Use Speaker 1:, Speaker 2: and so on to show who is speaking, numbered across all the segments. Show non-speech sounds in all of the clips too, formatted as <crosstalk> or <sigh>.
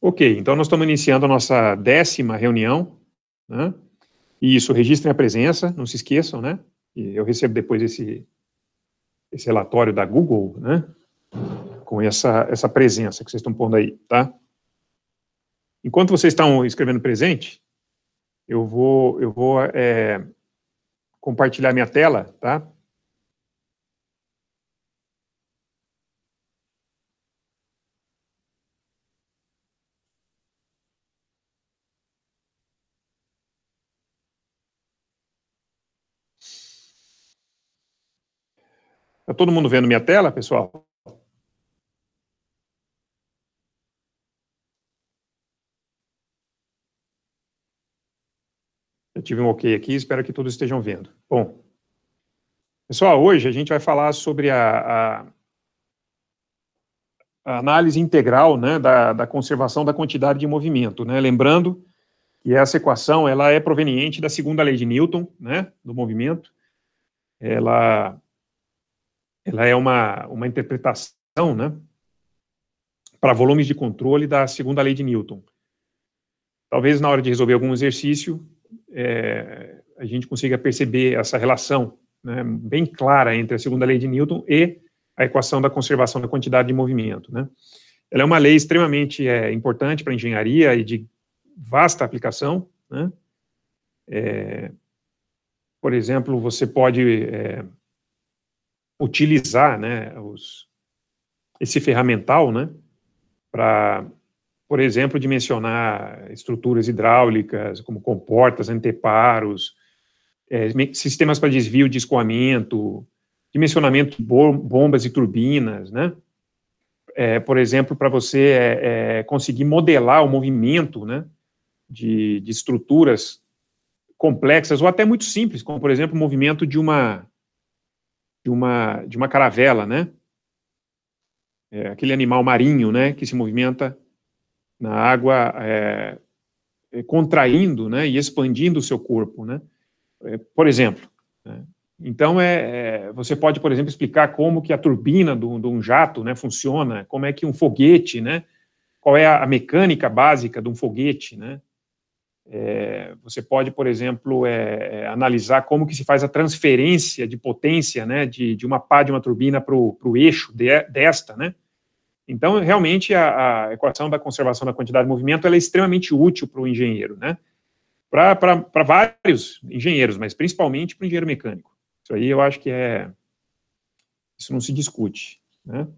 Speaker 1: Ok, então nós estamos iniciando a nossa décima reunião, né? E isso, registrem a presença, não se esqueçam, né? E eu recebo depois esse, esse relatório da Google, né? Com essa, essa presença que vocês estão pondo aí, tá? Enquanto vocês estão escrevendo presente, eu vou, eu vou é, compartilhar minha tela, tá? Está todo mundo vendo minha tela, pessoal? Eu tive um ok aqui, espero que todos estejam vendo. Bom, pessoal, hoje a gente vai falar sobre a, a, a análise integral né, da, da, conservação da quantidade de movimento. Né? Lembrando que essa equação ela é proveniente da segunda lei de Newton, né, do movimento. Ela ela é uma, uma interpretação, né, para volumes de controle da segunda lei de Newton. Talvez na hora de resolver algum exercício, é, a gente consiga perceber essa relação né, bem clara entre a segunda lei de Newton e a equação da conservação da quantidade de movimento. Né. Ela é uma lei extremamente é, importante para a engenharia e de vasta aplicação. Né. É, por exemplo, você pode utilizar, né, os, esse ferramental, né, para, por exemplo, dimensionar estruturas hidráulicas, como comportas, anteparos, é, sistemas para desvio de escoamento, dimensionamento de bombas e turbinas, né, é, por exemplo, para você é, é, conseguir modelar o movimento, né, de, de estruturas complexas ou até muito simples, como, por exemplo, o movimento de uma de uma, de uma caravela, né? É, aquele animal marinho, né, que se movimenta na água, é, contraindo, né, e expandindo o seu corpo, né? É, por exemplo. Né? Então, é, é, você pode, por exemplo, explicar como que a turbina de um jato, né, funciona, como é que um foguete, né, qual é a mecânica básica de um foguete, né? É, você pode, por exemplo, é, é, analisar como que se faz a transferência de potência, né, de, de uma pá de uma turbina para o eixo de, desta, né. Então, realmente, a, a, equação da conservação da quantidade de movimento é extremamente útil para o engenheiro, né, para vários engenheiros, mas principalmente para o engenheiro mecânico. Isso aí eu acho que é, isso não se discute, né.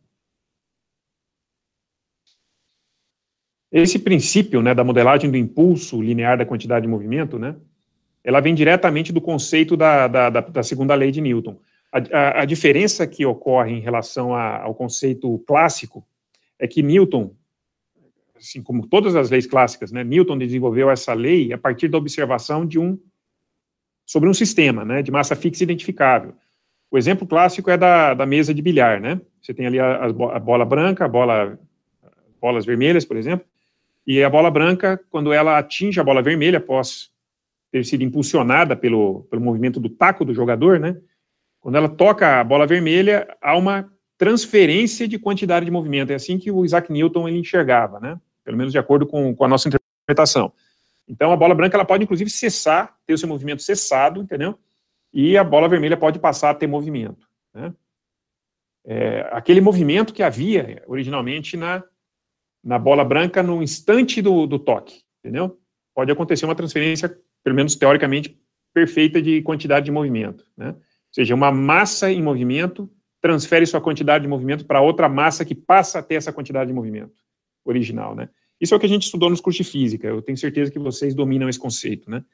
Speaker 1: Esse princípio, né, da modelagem do impulso linear da quantidade de movimento, né, ela vem diretamente do conceito da, da, da, da segunda lei de Newton. A, a, a, diferença que ocorre em relação a, ao conceito clássico é que Newton, assim como todas as leis clássicas, né, Newton desenvolveu essa lei a partir da observação de um sobre um sistema, né, de massa fixa identificável. O exemplo clássico é da, da mesa de bilhar, né? Você tem ali a, a bola branca, a bola, bolas vermelhas, por exemplo, e a bola branca, quando ela atinge a bola vermelha, após ter sido impulsionada pelo, pelo movimento do taco do jogador, né? Quando ela toca a bola vermelha, há uma transferência de quantidade de movimento. É assim que o Isaac Newton ele enxergava, né? Pelo menos de acordo com, com a nossa interpretação. Então, a bola branca ela pode, inclusive, cessar, ter o seu movimento cessado, entendeu? E a bola vermelha pode passar a ter movimento. Né? É, aquele movimento que havia originalmente na, na bola branca no instante do, do toque, entendeu? Pode acontecer uma transferência, pelo menos teoricamente, perfeita de quantidade de movimento, né? Ou seja, uma massa em movimento transfere sua quantidade de movimento para outra massa que passa a ter essa quantidade de movimento original, né? Isso é o que a gente estudou nos cursos de física, eu tenho certeza que vocês dominam esse conceito, né?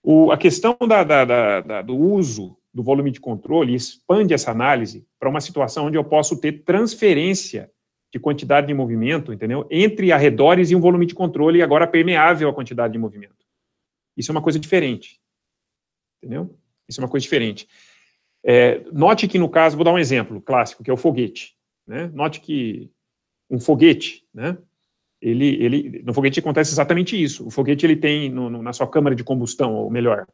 Speaker 1: O, a questão da, da, da, do uso do volume de controle expande essa análise para uma situação onde eu posso ter transferência de quantidade de movimento, entendeu? Entre arredores e um volume de controle agora permeável à quantidade de movimento. Isso é uma coisa diferente, entendeu? Isso é uma coisa diferente. É, note que no caso, vou dar um exemplo clássico, que é o foguete. Né? Note que um foguete, né? Ele, ele, no foguete acontece exatamente isso. O foguete ele tem no, no, na sua câmara de combustão, ou melhor,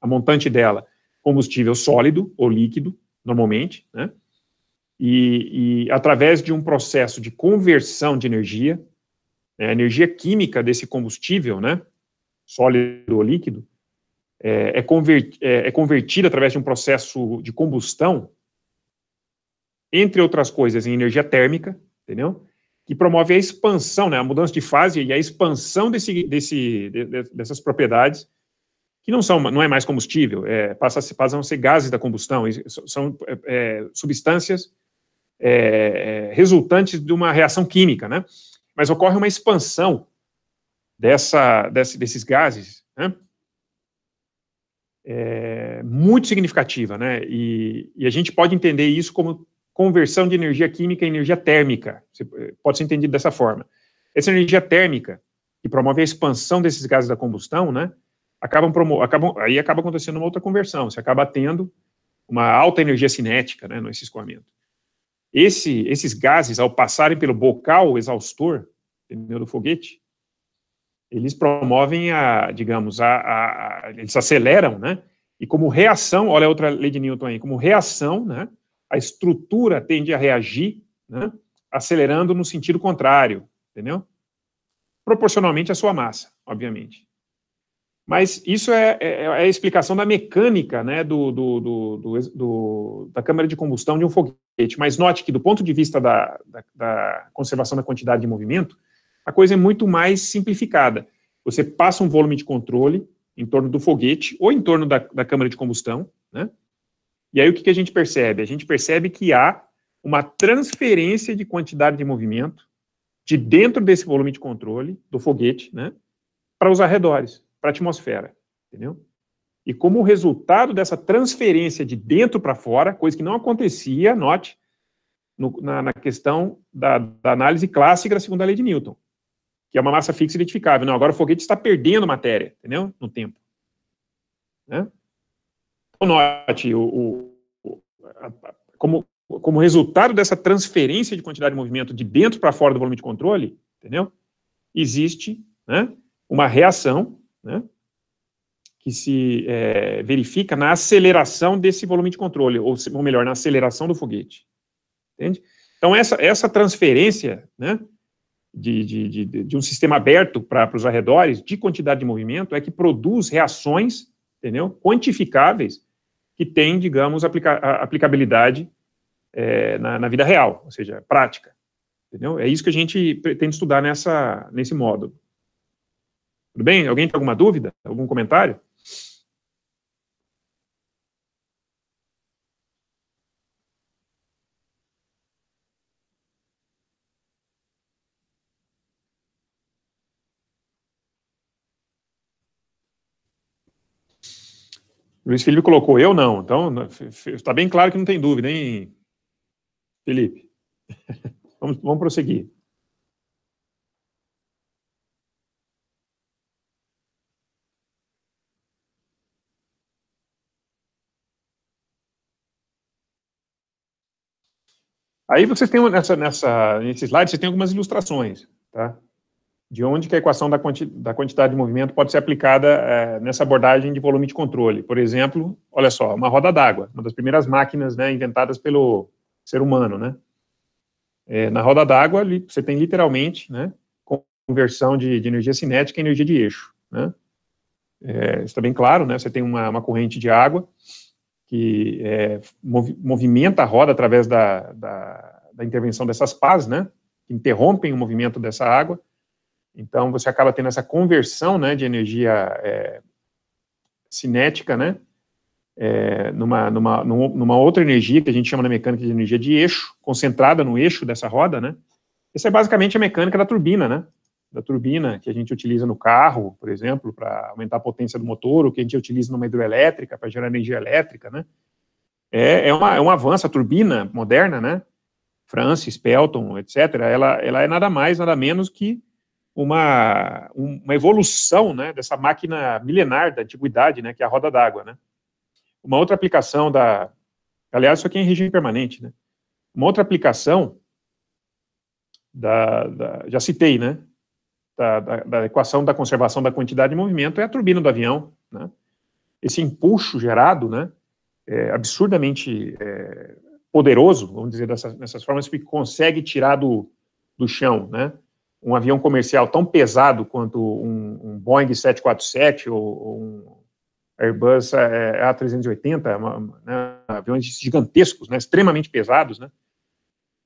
Speaker 1: a montante dela, combustível sólido ou líquido, normalmente, né? E, e através de um processo de conversão de energia, né, a energia química desse combustível, né, sólido ou líquido, é, é, é, é convertida através de um processo de combustão, entre outras coisas, em energia térmica, entendeu? Que promove a expansão, né, a mudança de fase e a expansão desse, desse, de, dessas propriedades, que não são, não é mais combustível, é, passa, passam a ser gases da combustão, são é substâncias é, é, resultantes de uma reação química, né? Mas ocorre uma expansão dessa, desse, desses gases, né? É, muito significativa, né? E, e, a gente pode entender isso como conversão de energia química em energia térmica. Pode ser entendido dessa forma. Essa energia térmica, que promove a expansão desses gases da combustão, né? Acabam, acabam aí acaba acontecendo uma outra conversão. Você acaba tendo uma alta energia cinética, né? Nesse escoamento. Esse, esses gases, ao passarem pelo bocal exaustor, pneu do foguete, eles promovem a, digamos, a, a, a, eles aceleram, né? E como reação, olha outra lei de Newton aí, como reação, né? A estrutura tende a reagir, né? Acelerando no sentido contrário, entendeu? Proporcionalmente à sua massa, obviamente. Mas isso é, é, é, a explicação da mecânica né, do, do, do, do, da câmara de combustão de um foguete. Mas note que, do ponto de vista da, da, da, conservação da quantidade de movimento, a coisa é muito mais simplificada. Você passa um volume de controle em torno do foguete ou em torno da, da câmara de combustão, né? E aí o que, que a gente percebe? A gente percebe que há uma transferência de quantidade de movimento de dentro desse volume de controle do foguete, né, para os arredores para a atmosfera, entendeu? E como resultado dessa transferência de dentro para fora, coisa que não acontecia, note, no, na, na, questão da, da, análise clássica da segunda lei de Newton, que é uma massa fixa identificável. Não, agora o foguete está perdendo matéria, entendeu? No tempo. Né? Então, note, o, o a, a, como, como resultado dessa transferência de quantidade de movimento de dentro para fora do volume de controle, entendeu? Existe né, uma reação né, que se é, verifica na aceleração desse volume de controle, ou, ou, melhor, na aceleração do foguete. Entende? Então, essa, essa transferência né, de, de, de, de um sistema aberto para os arredores, de quantidade de movimento, é que produz reações, entendeu? Quantificáveis, que têm, digamos, aplica, aplicabilidade é, na, na, vida real, ou seja, prática. Entendeu? É isso que a gente pretende estudar nessa, nesse módulo. Tudo bem? Alguém tem alguma dúvida? Algum comentário? Luiz Felipe colocou eu não, então está bem claro que não tem dúvida, hein, Felipe? <laughs> vamos, vamos prosseguir. Aí vocês têm nessa, nessa, nesse slide, você tem algumas ilustrações, tá? De onde que a equação da, quanti, da quantidade de movimento pode ser aplicada é, nessa abordagem de volume de controle. Por exemplo, olha só, uma roda d'água, uma das primeiras máquinas né, inventadas pelo ser humano, né? É, na roda d'água, você tem literalmente, né, conversão de, de energia cinética em energia de eixo, né? É, está bem claro, né? Você tem uma, uma corrente de água, que é, mov, movimenta a roda através da, da, da, intervenção dessas pás, né, que interrompem o movimento dessa água. Então, você acaba tendo essa conversão, né, de energia é, cinética, né, é, numa, numa, numa outra energia que a gente chama na mecânica de energia de eixo, concentrada no eixo dessa roda, né. Essa é basicamente a mecânica da turbina, né, da turbina que a gente utiliza no carro, por exemplo, para aumentar a potência do motor, ou que a gente utiliza numa hidroelétrica para gerar energia elétrica, né? É, é, uma, é um avanço, a turbina moderna, né? Francis, Pelton, etc., ela, ela é nada mais, nada menos que uma, uma evolução, né, dessa máquina milenar da antiguidade, né, que é a roda d'água, né? Uma outra aplicação da... Aliás, isso aqui é em regime permanente, né? Uma outra aplicação da, da já citei, né, da, da, da, equação da conservação da quantidade de movimento é a turbina do avião, né? Esse impulso gerado, né, é absurdamente é, poderoso, vamos dizer dessas, dessas formas, que consegue tirar do, do chão, né, um avião comercial tão pesado quanto um, um Boeing 747 ou, ou um Airbus é, A380, uma, né, aviões gigantescos, né, extremamente pesados, né?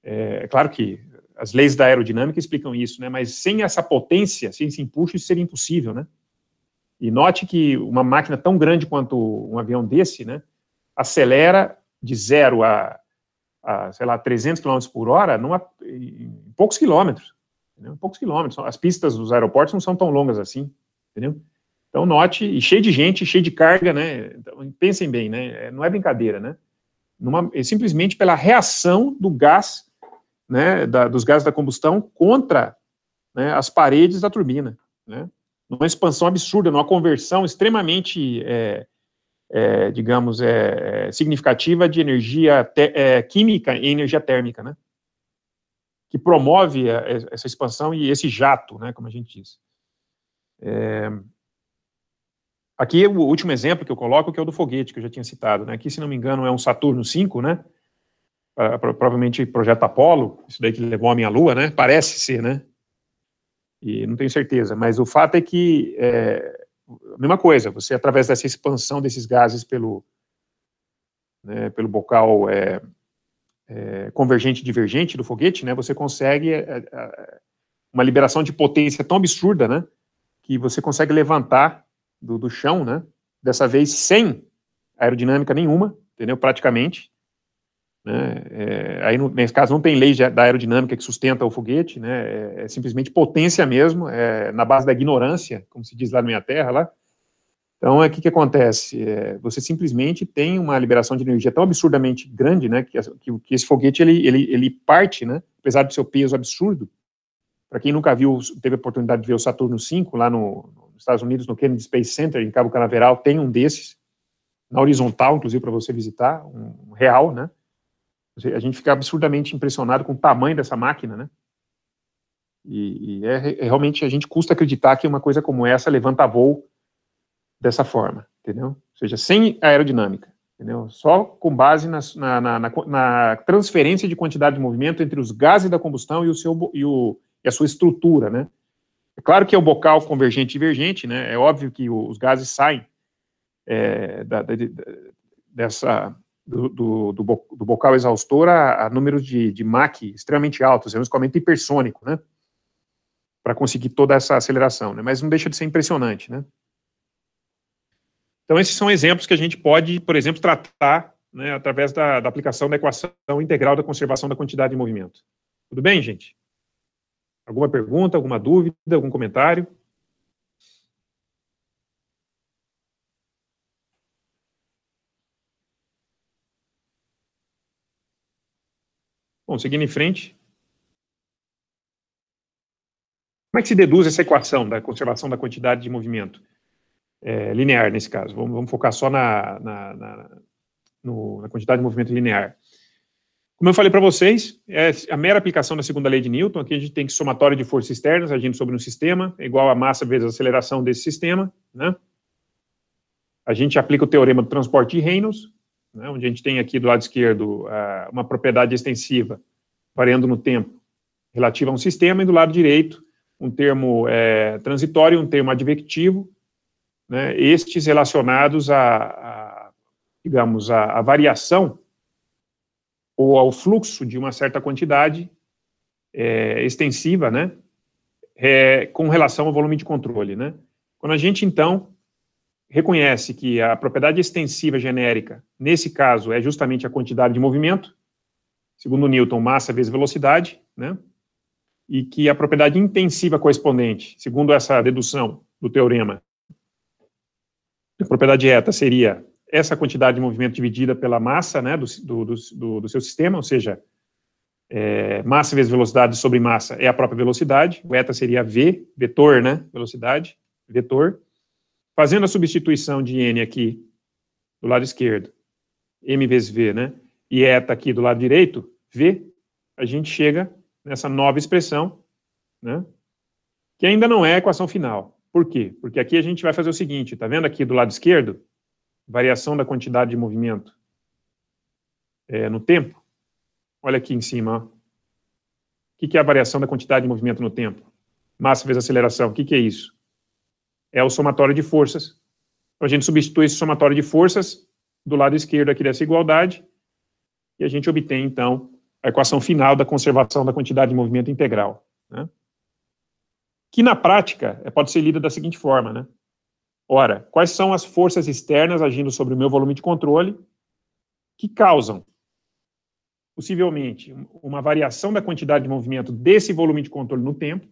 Speaker 1: É, é, claro que as leis da aerodinâmica explicam isso, né? Mas sem essa potência, sem esse empuxo, isso seria impossível, né? E note que uma máquina tão grande quanto um avião desse, né, acelera de zero a, a sei lá, 300 km por hora numa, em poucos quilômetros, entendeu? Poucos quilômetros. As pistas dos aeroportos não são tão longas assim, entendeu? Então, note, e cheio de gente, cheio de carga, né? Então, pensem bem, né? É, não é brincadeira, né? Numa, é simplesmente pela reação do gás, né? Da, dos gases da combustão contra né, as paredes da turbina, né? Numa expansão absurda, numa conversão extremamente, é, é, digamos, é, é significativa de energia te, é, química em energia térmica, né? Que promove essa expansão e esse jato, né? Como a gente diz. É, Aqui o último exemplo que eu coloco, que é o do foguete, que eu já tinha citado, né? Aqui, se não me engano, é um Saturno 5, né? Provavelmente projeto Apolo, isso daí que levou a minha Lua, né? Parece ser, né? E não tenho certeza, mas o fato é que é, a mesma coisa, você através dessa expansão desses gases pelo, né, pelo bocal é, é, convergente divergente do foguete, né? Você consegue é, é, uma liberação de potência tão absurda, né? Que você consegue levantar do, do chão, né? Dessa vez sem aerodinâmica nenhuma, entendeu? Praticamente. Né? É, aí, no, nesse caso, não tem lei da aerodinâmica que sustenta o foguete, né? É, é, simplesmente potência mesmo, é, na base da ignorância, como se diz lá na minha terra, lá. Então, o é, que, que acontece? É, você simplesmente tem uma liberação de energia tão absurdamente grande, né, que, que, que, esse foguete, ele, ele, ele parte, né, apesar do seu peso absurdo. Para quem nunca viu, teve a oportunidade de ver o Saturno V lá no, nos Estados Unidos, no Kennedy Space Center, em Cabo Canaveral, tem um desses, na horizontal, inclusive, para você visitar, um real, né? A gente fica absurdamente impressionado com o tamanho dessa máquina, né? E, e é, é, realmente a gente custa acreditar que uma coisa como essa levanta voo dessa forma, entendeu? Ou seja, sem aerodinâmica, entendeu? Só com base na, na, na, na transferência de quantidade de movimento entre os gases da combustão e, o seu, e, o, e a sua estrutura, né? É claro que é o bocal convergente e divergente, né? É óbvio que os gases saem é, da, da, dessa do, do, do, bocal exaustor a, a números de, de Mach extremamente altos, é um escoamento hipersônico, né? Para conseguir toda essa aceleração, né? Mas não deixa de ser impressionante, né? Então, esses são exemplos que a gente pode, por exemplo, tratar né, através da, da aplicação da equação integral da conservação da quantidade de movimento. Tudo bem, gente? Alguma pergunta, alguma dúvida, algum comentário? Bom, seguindo em frente. Como é que se deduz essa equação da conservação da quantidade de movimento? É, linear, nesse caso. Vamos, vamos focar só na, na, na, no, na quantidade de movimento linear. Como eu falei para vocês, é a mera aplicação da segunda lei de Newton. Aqui a gente tem que somatório de forças externas agindo sobre um sistema, igual a massa vezes a aceleração desse sistema, né? A gente aplica o teorema do transporte de Reynolds, né, onde a gente tem aqui do lado esquerdo uh, uma propriedade extensiva variando no tempo relativa a um sistema, e do lado direito um termo é, transitório um termo advectivo, né, estes relacionados a digamos, a, variação ou ao fluxo de uma certa quantidade é, extensiva, né, é, com relação ao volume de controle, né. Quando a gente, então, reconhece que a propriedade extensiva genérica, nesse caso, é justamente a quantidade de movimento, segundo Newton, massa vezes velocidade, né, e que a propriedade intensiva correspondente, segundo essa dedução do teorema, propriedade reta seria essa quantidade de movimento dividida pela massa né, do, do, do, do seu sistema, ou seja, é, massa vezes velocidade sobre massa é a própria velocidade, o eta seria v, vetor, né, velocidade, vetor. Fazendo a substituição de n aqui do lado esquerdo, m vezes v, né, e eta aqui do lado direito, v, a gente chega nessa nova expressão, né, que ainda não é a equação final. Por quê? Porque aqui a gente vai fazer o seguinte, tá vendo aqui do lado esquerdo? variação da quantidade de movimento é, no tempo. Olha aqui em cima. Ó. O que, que é a variação da quantidade de movimento no tempo? massa vezes aceleração. O que, que é isso? É o somatório de forças. Então, a gente substitui esse somatório de forças do lado esquerdo aqui dessa igualdade, e a gente obtém, então, a equação final da conservação da quantidade de movimento integral. Né? Que, na prática, é, pode ser lida da seguinte forma, né? Ora, quais são as forças externas agindo sobre o meu volume de controle que causam, possivelmente, uma variação da quantidade de movimento desse volume de controle no tempo,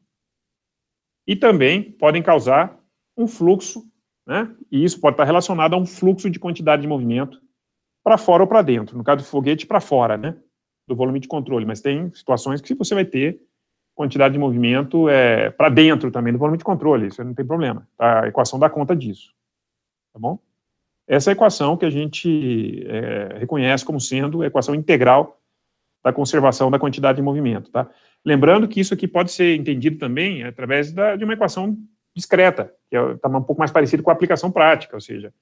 Speaker 1: e também podem causar um fluxo, né? E isso pode estar relacionado a um fluxo de quantidade de movimento para fora ou para dentro. No caso do foguete, para fora, né? Do volume de controle. Mas tem situações que você vai ter quantidade de movimento é, para dentro também do volume de controle. Isso não tem problema. Tá? A equação dá conta disso. Tá bom? Essa é a equação que a gente é, reconhece como sendo a equação integral da conservação da quantidade de movimento, tá? Lembrando que isso aqui pode ser entendido também através da, de uma equação discreta, que está é, um pouco mais parecido com a aplicação prática, ou seja,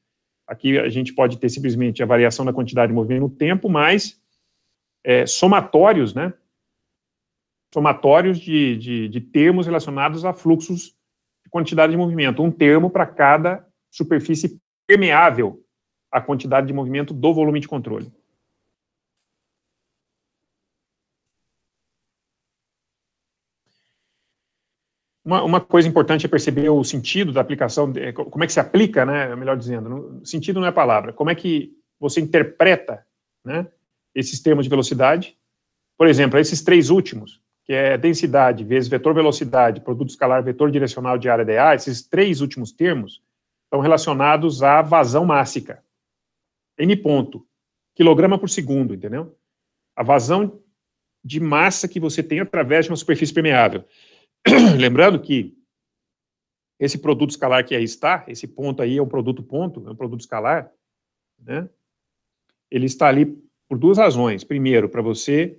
Speaker 1: aqui a gente pode ter simplesmente a variação da quantidade de movimento no tempo, mais é, somatórios, né? Somatórios de, de, de termos relacionados a fluxos de quantidade de movimento, um termo para cada superfície permeável à quantidade de movimento do volume de controle. Uma, uma, coisa importante é perceber o sentido da aplicação, como é que se aplica, né, melhor dizendo, sentido não é palavra, como é que você interpreta, né, esses termos de velocidade, por exemplo, esses três últimos, que é densidade vezes vetor velocidade, produto escalar, vetor direcional de área dA, esses três últimos termos estão relacionados à vazão mássica, N ponto, quilograma por segundo, entendeu? A vazão de massa que você tem através de uma superfície permeável. <clears throat> Lembrando que esse produto escalar que aí está, esse ponto aí é um produto ponto, é um produto escalar, né? Ele está ali por duas razões. Primeiro, para você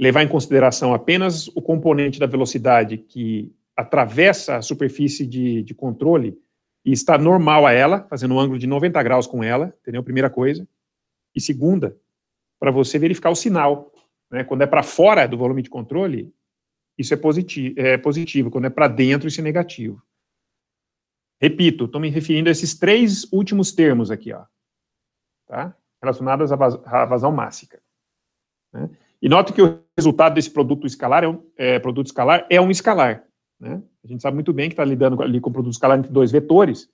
Speaker 1: levar em consideração apenas o componente da velocidade que atravessa a superfície de, de controle e está normal a ela, fazendo um ângulo de 90 graus com ela, entendeu? Primeira coisa. E segunda, para você verificar o sinal. Né? Quando é para fora do volume de controle, isso é positivo, é positivo. quando é para dentro, isso é negativo. Repito, estou me referindo a esses três últimos termos aqui, ó, tá? relacionados à, vazão mássica. Né? E note que o resultado desse produto escalar é um, é, produto escalar é um escalar. Né? A gente sabe muito bem que está lidando ali com o produto escalar entre dois vetores,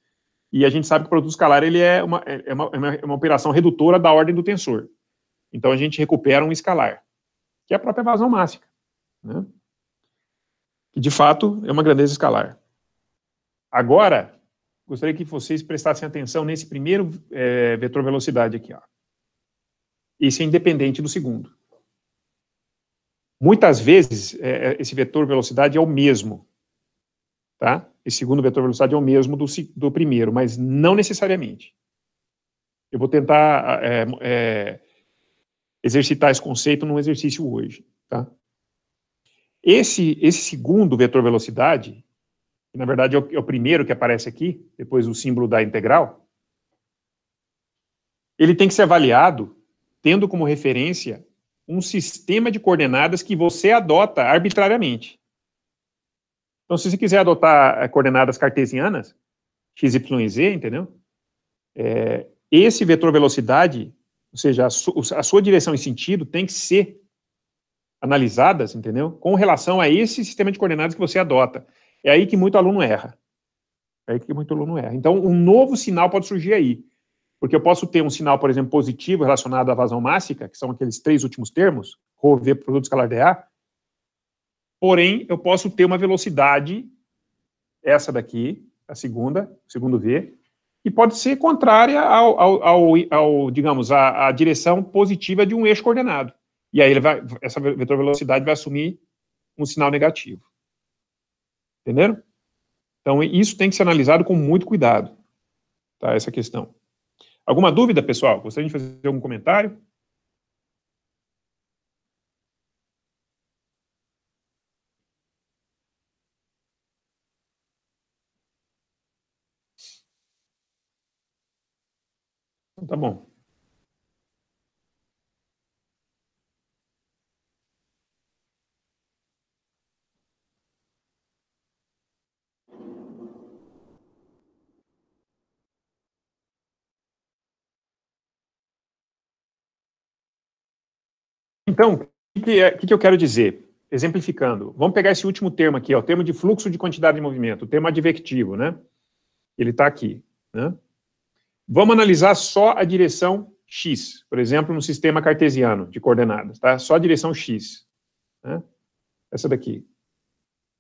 Speaker 1: e a gente sabe que o produto escalar ele é uma, é, é uma, é uma operação redutora da ordem do tensor. Então a gente recupera um escalar, que é a própria vazão mássica. Né? que de fato é uma grandeza escalar. Agora, gostaria que vocês prestassem atenção nesse primeiro é, vetor velocidade aqui. Ó. Esse é independente do segundo. Muitas vezes, é, esse vetor velocidade é o mesmo. Tá? Esse segundo vetor velocidade é o mesmo do, do primeiro, mas não necessariamente. Eu vou tentar é, é, exercitar esse conceito num exercício hoje. Tá? Esse, esse segundo vetor velocidade, que na verdade é o, é o primeiro que aparece aqui, depois o símbolo da integral, ele tem que ser avaliado tendo como referência um sistema de coordenadas que você adota arbitrariamente. Então, se você quiser adotar eh, coordenadas cartesianas, x, y e z, entendeu? É, esse vetor velocidade, ou seja, a, su, a, sua direção e sentido tem que ser analisadas, entendeu? Com relação a esse sistema de coordenadas que você adota. É aí que muito aluno erra. É aí que muito aluno erra. Então, um novo sinal pode surgir aí. Porque eu posso ter um sinal, por exemplo, positivo relacionado à vazão mássica, que são aqueles três últimos termos, ρ, V, produto escalar dA, porém, eu posso ter uma velocidade, essa daqui, a segunda, segundo V, que pode ser contrária ao, ao, ao, ao digamos, à, à direção positiva de um eixo coordenado. E aí vai, essa vetor velocidade vai assumir um sinal negativo. Entenderam? Então, isso tem que ser analisado com muito cuidado, tá, essa questão. Alguma dúvida, pessoal? Gostaria de fazer algum comentário? Então, tá bom. Então, o que, é, que, que eu quero dizer? Exemplificando, vamos pegar esse último termo aqui, ó, o termo de fluxo de quantidade de movimento, o termo advectivo, né? Ele está aqui, né? Vamos analisar só a direção x, por exemplo, no sistema cartesiano de coordenadas, tá? Só a direção x, né? Essa daqui.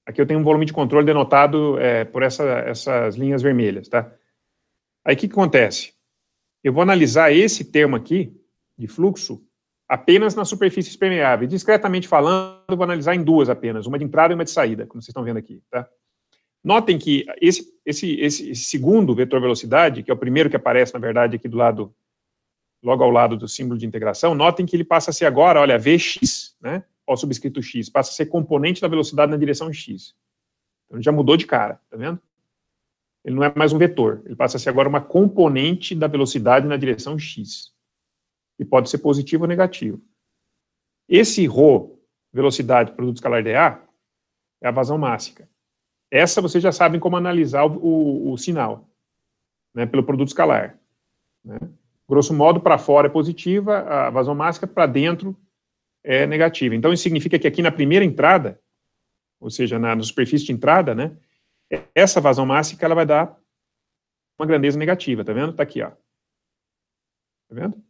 Speaker 1: Aqui eu tenho um volume de controle denotado é, por essa, essas linhas vermelhas, tá? Aí o que, que acontece? Eu vou analisar esse termo aqui, de fluxo, apenas na superfície permeável. Discretamente falando, vou analisar em duas apenas, uma de entrada e uma de saída, como vocês estão vendo aqui, tá? Notem que esse, esse, esse segundo vetor velocidade, que é o primeiro que aparece, na verdade, aqui do lado, logo ao lado do símbolo de integração, notem que ele passa a ser agora, olha, Vx, né? Ó, subscrito x, passa a ser componente da velocidade na direção x. Então, já mudou de cara, tá vendo? Ele não é mais um vetor, ele passa a ser agora uma componente da velocidade na direção x e pode ser positivo ou negativo. Esse ρ, velocidade produto escalar dA, é a vazão mássica. Essa vocês já sabem como analisar o, o, o sinal, né, pelo produto escalar. Né? Grosso modo, para fora é positiva, a vazão mássica para dentro é negativa. Então, isso significa que aqui na primeira entrada, ou seja, na, na superfície de entrada, né, essa vazão mássica ela vai dar uma grandeza negativa, tá vendo? Tá aqui, ó. Tá vendo?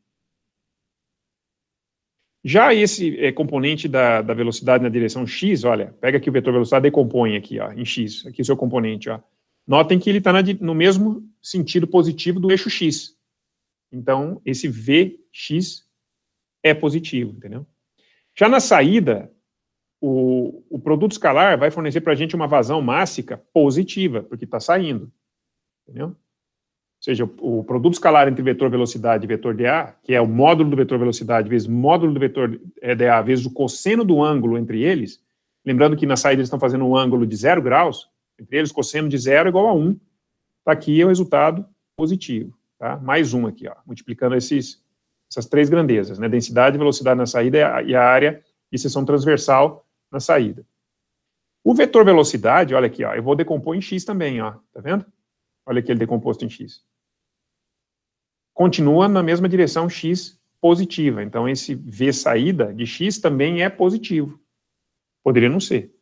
Speaker 1: Já esse é, componente da, da, velocidade na direção x, olha, pega aqui o vetor velocidade, decompõe aqui, ó, em x, aqui o seu componente, ó. Notem que ele está no mesmo sentido positivo do eixo x. Então, esse Vx é positivo, entendeu? Já na saída, o, o produto escalar vai fornecer para a gente uma vazão mássica positiva, porque está saindo, entendeu? Seja, o, o produto escalar entre vetor velocidade e vetor dA, que é o módulo do vetor velocidade vezes módulo do vetor é, dA vezes o cosseno do ângulo entre eles, lembrando que na saída eles estão fazendo um ângulo de zero graus, entre eles cosseno de zero é igual a 1, está aqui é o resultado positivo, tá? mais um aqui, ó, multiplicando esses, essas três grandezas, né, densidade velocidade na saída e a área de seção transversal na saída. O vetor velocidade, olha aqui, ó, eu vou decompor em x também, ó, tá vendo? Olha aqui ele decomposto em x continua na mesma direção x positiva. Então, esse V saída de x também é positivo. Poderia não ser.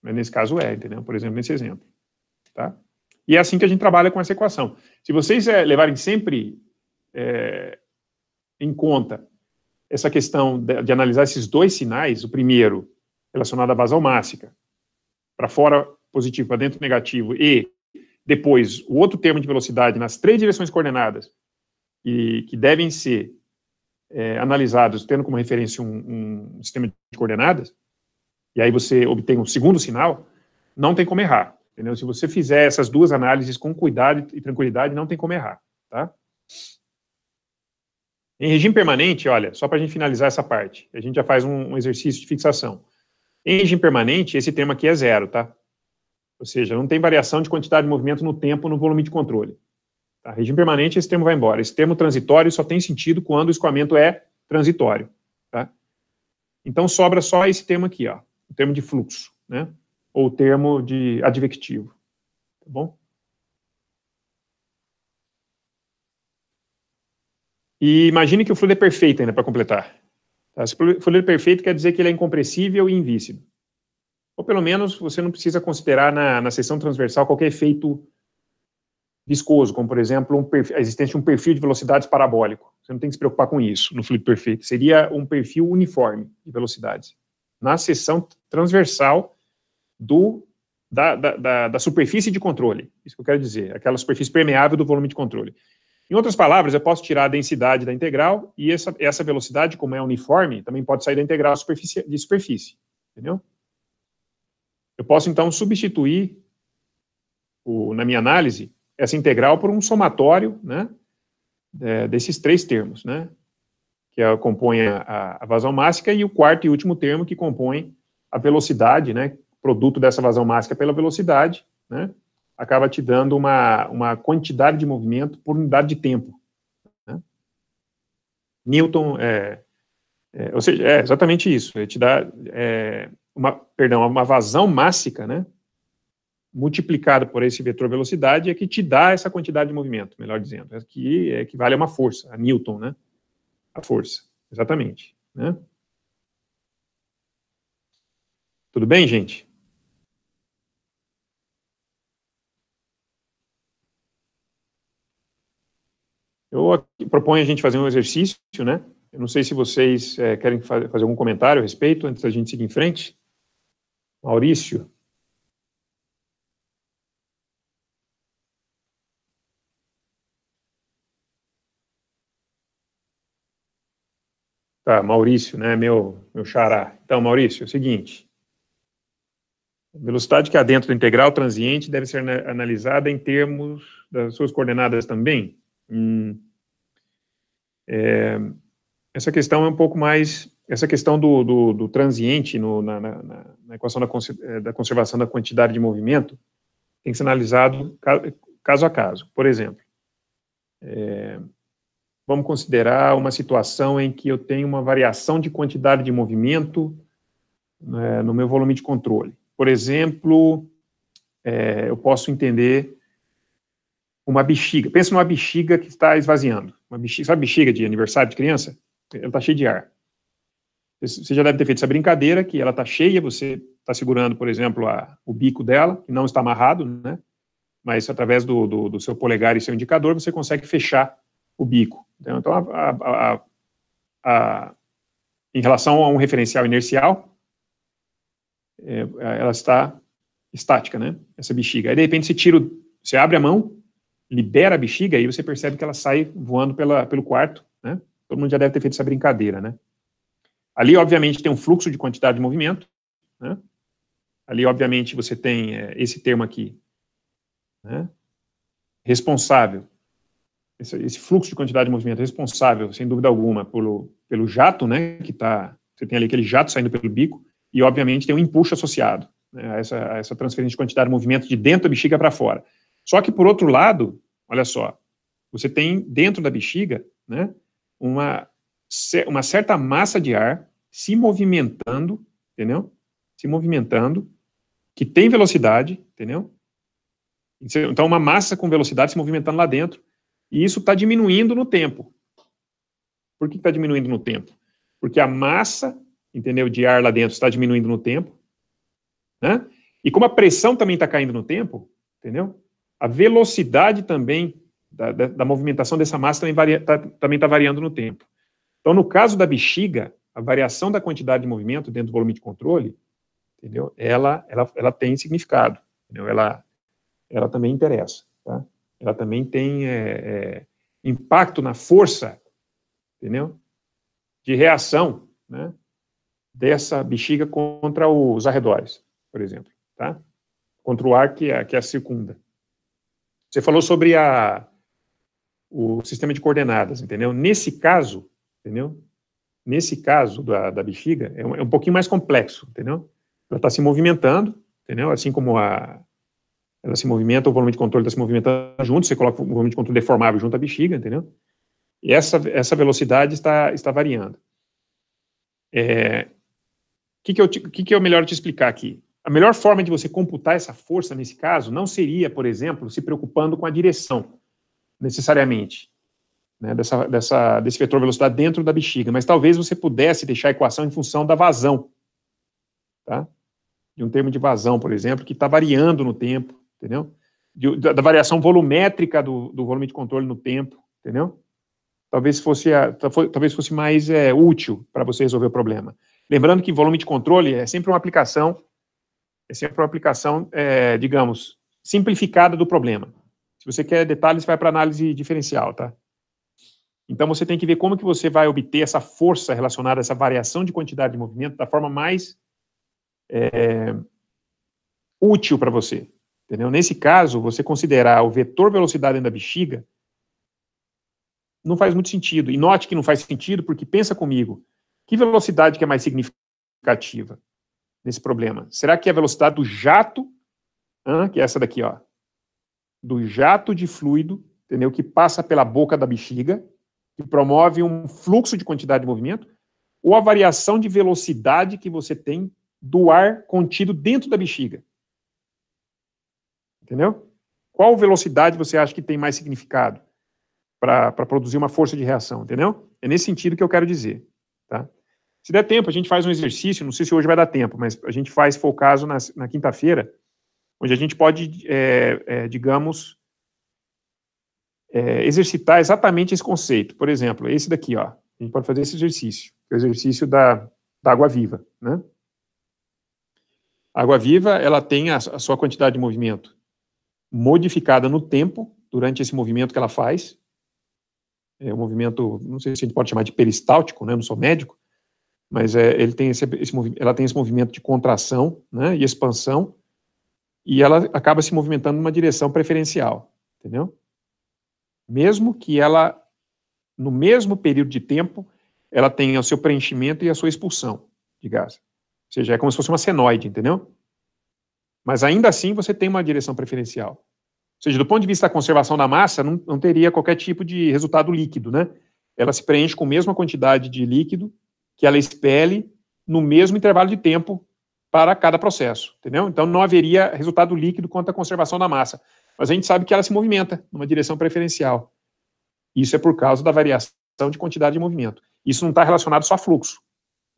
Speaker 1: Mas nesse caso é, entendeu? Por exemplo, nesse exemplo. Tá? E é assim que a gente trabalha com essa equação. Se vocês é, levarem sempre é, em conta essa questão de, de, analisar esses dois sinais, o primeiro relacionado à vazão mássica, para fora positivo, para dentro negativo, e depois o outro termo de velocidade nas três direções coordenadas, e que devem ser é, analisados tendo como referência um, um, sistema de coordenadas, e aí você obtém um segundo sinal, não tem como errar, entendeu? Se você fizer essas duas análises com cuidado e tranquilidade, não tem como errar, tá? Em regime permanente, olha, só para a gente finalizar essa parte, a gente já faz um, um exercício de fixação. Em regime permanente, esse termo aqui é zero, tá? Ou seja, não tem variação de quantidade de movimento no tempo no volume de controle. Tá? Regime permanente, esse termo vai embora. Esse termo transitório só tem sentido quando o escoamento é transitório. Tá? Então, sobra só esse termo aqui, ó, o termo de fluxo, né? ou o termo de advectivo. Tá bom? E imagine que o fluido é perfeito ainda para completar. Tá? Se o fluido é perfeito, quer dizer que ele é incompressível e invícido. Ou pelo menos você não precisa considerar na, na seção transversal qualquer efeito viscoso, como por exemplo um perfil, a existência de um perfil de velocidades parabólico. Você não tem que se preocupar com isso no fluido perfeito. Seria um perfil uniforme de velocidades. Na seção transversal do, da, da, da, da, superfície de controle. Isso que eu quero dizer, aquela superfície permeável do volume de controle. Em outras palavras, eu posso tirar a densidade da integral e essa, essa velocidade, como é uniforme, também pode sair da integral superfície, de superfície. Entendeu? Eu posso, então, substituir, o, na minha análise, essa integral por um somatório, né, é, desses três termos, né, que é, compõe a, a, vazão mássica e o quarto e último termo que compõe a velocidade, né, produto dessa vazão mássica pela velocidade, né, acaba te dando uma, uma quantidade de movimento por unidade de tempo. Né. Newton, é, é, ou seja, é exatamente isso, ele te dá é, uma, perdão, uma vazão mássica, né, multiplicado por esse vetor velocidade é que te dá essa quantidade de movimento, melhor dizendo, é que equivale a uma força, a Newton, né? A força, exatamente, né? Tudo bem, gente? Eu proponho a gente fazer um exercício, né? Eu não sei se vocês é, querem fazer algum comentário a respeito antes da gente seguir em frente. Maurício. Tá, Maurício, né, meu, meu xará. Então, Maurício, é o seguinte. A velocidade que há dentro do integral transiente deve ser analisada em termos das suas coordenadas também. Hum, é, essa questão é um pouco mais, essa questão do, do, do transiente no, na, na, na, equação da, é, da, conservação da quantidade de movimento tem que ser analisado caso a caso. Por exemplo, é, vamos considerar uma situação em que eu tenho uma variação de quantidade de movimento né, no meu volume de controle. Por exemplo, é, eu posso entender uma bexiga. Pensa numa bexiga que está esvaziando. Uma bexiga, sabe bexiga de aniversário de criança? Ela está cheia de ar. Você já deve ter feito essa brincadeira, que ela está cheia, você está segurando, por exemplo, a, o bico dela, que não está amarrado, né? Mas através do, do, do seu polegar e seu indicador, você consegue fechar o bico. Então, a, a, a, em relação a um referencial inercial, é, ela está estática, né? Essa bexiga. Aí, de repente, você tira, você abre a mão, libera a bexiga, e você percebe que ela sai voando pela, pelo quarto, né? Todo mundo já deve ter feito essa brincadeira, né? Ali, obviamente, tem um fluxo de quantidade de movimento, né? Ali, obviamente, você tem é, esse termo aqui, né? Responsável esse, esse, fluxo de quantidade de movimento responsável, sem dúvida alguma, pelo, pelo jato, né, que está, você tem ali aquele jato saindo pelo bico, e obviamente tem um empuxo associado né, a, essa, a essa transferência de quantidade de movimento de dentro da bexiga para fora. Só que, por outro lado, olha só, você tem dentro da bexiga, né, uma, uma certa massa de ar se movimentando, entendeu? Se movimentando, que tem velocidade, entendeu? Então, uma massa com velocidade se movimentando lá dentro, e isso está diminuindo no tempo. Por que está diminuindo no tempo? Porque a massa, entendeu, de ar lá dentro está diminuindo no tempo, né? E como a pressão também está caindo no tempo, entendeu? A velocidade também da, da, da movimentação dessa massa também varia, tá, também está variando no tempo. Então, no caso da bexiga, a variação da quantidade de movimento dentro do volume de controle, entendeu? Ela, ela, ela tem significado, entendeu? Ela, ela também interessa, tá? ela também tem é, é, impacto na força, entendeu? De reação, né? Dessa bexiga contra os arredores, por exemplo, tá? Contra o ar que a, que a circunda. Você falou sobre a, o sistema de coordenadas, entendeu? Nesse caso, entendeu? Nesse caso da, da bexiga, é um, é um pouquinho mais complexo, entendeu? Ela está se movimentando, entendeu? Assim como a, ela se movimenta, o volume de controle está se movimentando junto, você coloca o volume de controle deformável junto à bexiga, entendeu? E essa, essa velocidade está, está variando. É, o que, que, eu, que, que é melhor te explicar aqui? A melhor forma de você computar essa força nesse caso não seria, por exemplo, se preocupando com a direção, necessariamente, né, dessa, dessa, desse vetor velocidade dentro da bexiga, mas talvez você pudesse deixar a equação em função da vazão, tá? De um termo de vazão, por exemplo, que está variando no tempo, entendeu? De, da, da, variação volumétrica do, do, volume de controle no tempo, entendeu? Talvez fosse, a, talvez fosse mais é, útil para você resolver o problema. Lembrando que volume de controle é sempre uma aplicação, é sempre uma aplicação, é, digamos, simplificada do problema. Se você quer detalhes, vai para análise diferencial, tá? Então você tem que ver como que você vai obter essa força relacionada a essa variação de quantidade de movimento da forma mais é, útil para você. Entendeu? Nesse caso, você considerar o vetor velocidade dentro da bexiga não faz muito sentido. E note que não faz sentido porque pensa comigo, que velocidade que é mais significativa nesse problema? Será que é a velocidade do jato, que é essa daqui, ó, do jato de fluido, entendeu? Que passa pela boca da bexiga, que promove um fluxo de quantidade de movimento, ou a variação de velocidade que você tem do ar contido dentro da bexiga? Entendeu? Qual velocidade você acha que tem mais significado para produzir uma força de reação, entendeu? É nesse sentido que eu quero dizer, tá? Se der tempo, a gente faz um exercício, não sei se hoje vai dar tempo, mas a gente faz, se for o caso, na, na quinta-feira, onde a gente pode, é, é, digamos, é, exercitar exatamente esse conceito. Por exemplo, esse daqui, ó. A gente pode fazer esse exercício, que é o exercício da, da água viva, né? A água viva, ela tem a, a sua quantidade de movimento modificada no tempo, durante esse movimento que ela faz. É um movimento, não sei se a gente pode chamar de peristáltico, né? Não sou médico, mas é, ele tem esse, esse, ela tem esse movimento de contração né, e expansão, e ela acaba se movimentando numa direção preferencial, entendeu? Mesmo que ela, no mesmo período de tempo, ela tenha o seu preenchimento e a sua expulsão de gás. Ou seja, é como se fosse uma senoide, entendeu? Mas ainda assim você tem uma direção preferencial. Ou seja, do ponto de vista da conservação da massa, não, não teria qualquer tipo de resultado líquido, né? Ela se preenche com a mesma quantidade de líquido que ela expele no mesmo intervalo de tempo para cada processo, entendeu? Então não haveria resultado líquido quanto à conservação da massa. Mas a gente sabe que ela se movimenta numa direção preferencial. Isso é por causa da variação de quantidade de movimento. Isso não está relacionado só a fluxo.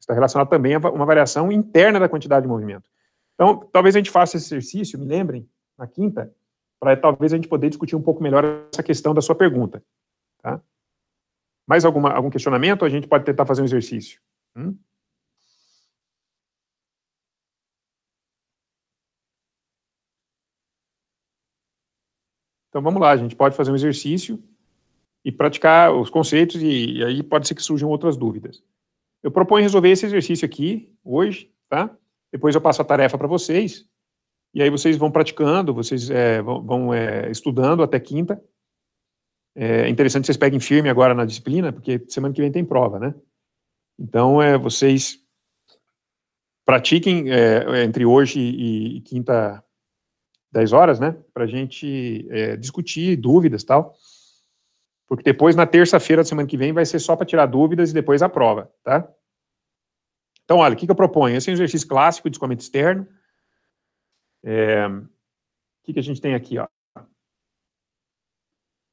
Speaker 1: Está relacionado também a uma variação interna da quantidade de movimento. Então, talvez a gente faça esse exercício, me lembrem, na quinta, para talvez a gente poder discutir um pouco melhor essa questão da sua pergunta. Tá? Mais alguma, algum questionamento? A gente pode tentar fazer um exercício. Hum? Então vamos lá, a gente pode fazer um exercício e praticar os conceitos, e, e, aí pode ser que surjam outras dúvidas. Eu proponho resolver esse exercício aqui, hoje, tá? Depois eu passo a tarefa para vocês, e aí vocês vão praticando, vocês é, vão, vão é, estudando até quinta. É interessante que vocês peguem firme agora na disciplina, porque semana que vem tem prova, né? Então, é, vocês pratiquem é, entre hoje e, e, quinta, 10 horas, né? Para a gente é, discutir dúvidas tal. Porque depois, na terça-feira da semana que vem, vai ser só para tirar dúvidas e depois a prova, tá? Então, olha, o que, que eu proponho? Esse é um exercício clássico de escoamento externo. É, o que, que a gente tem aqui, ó?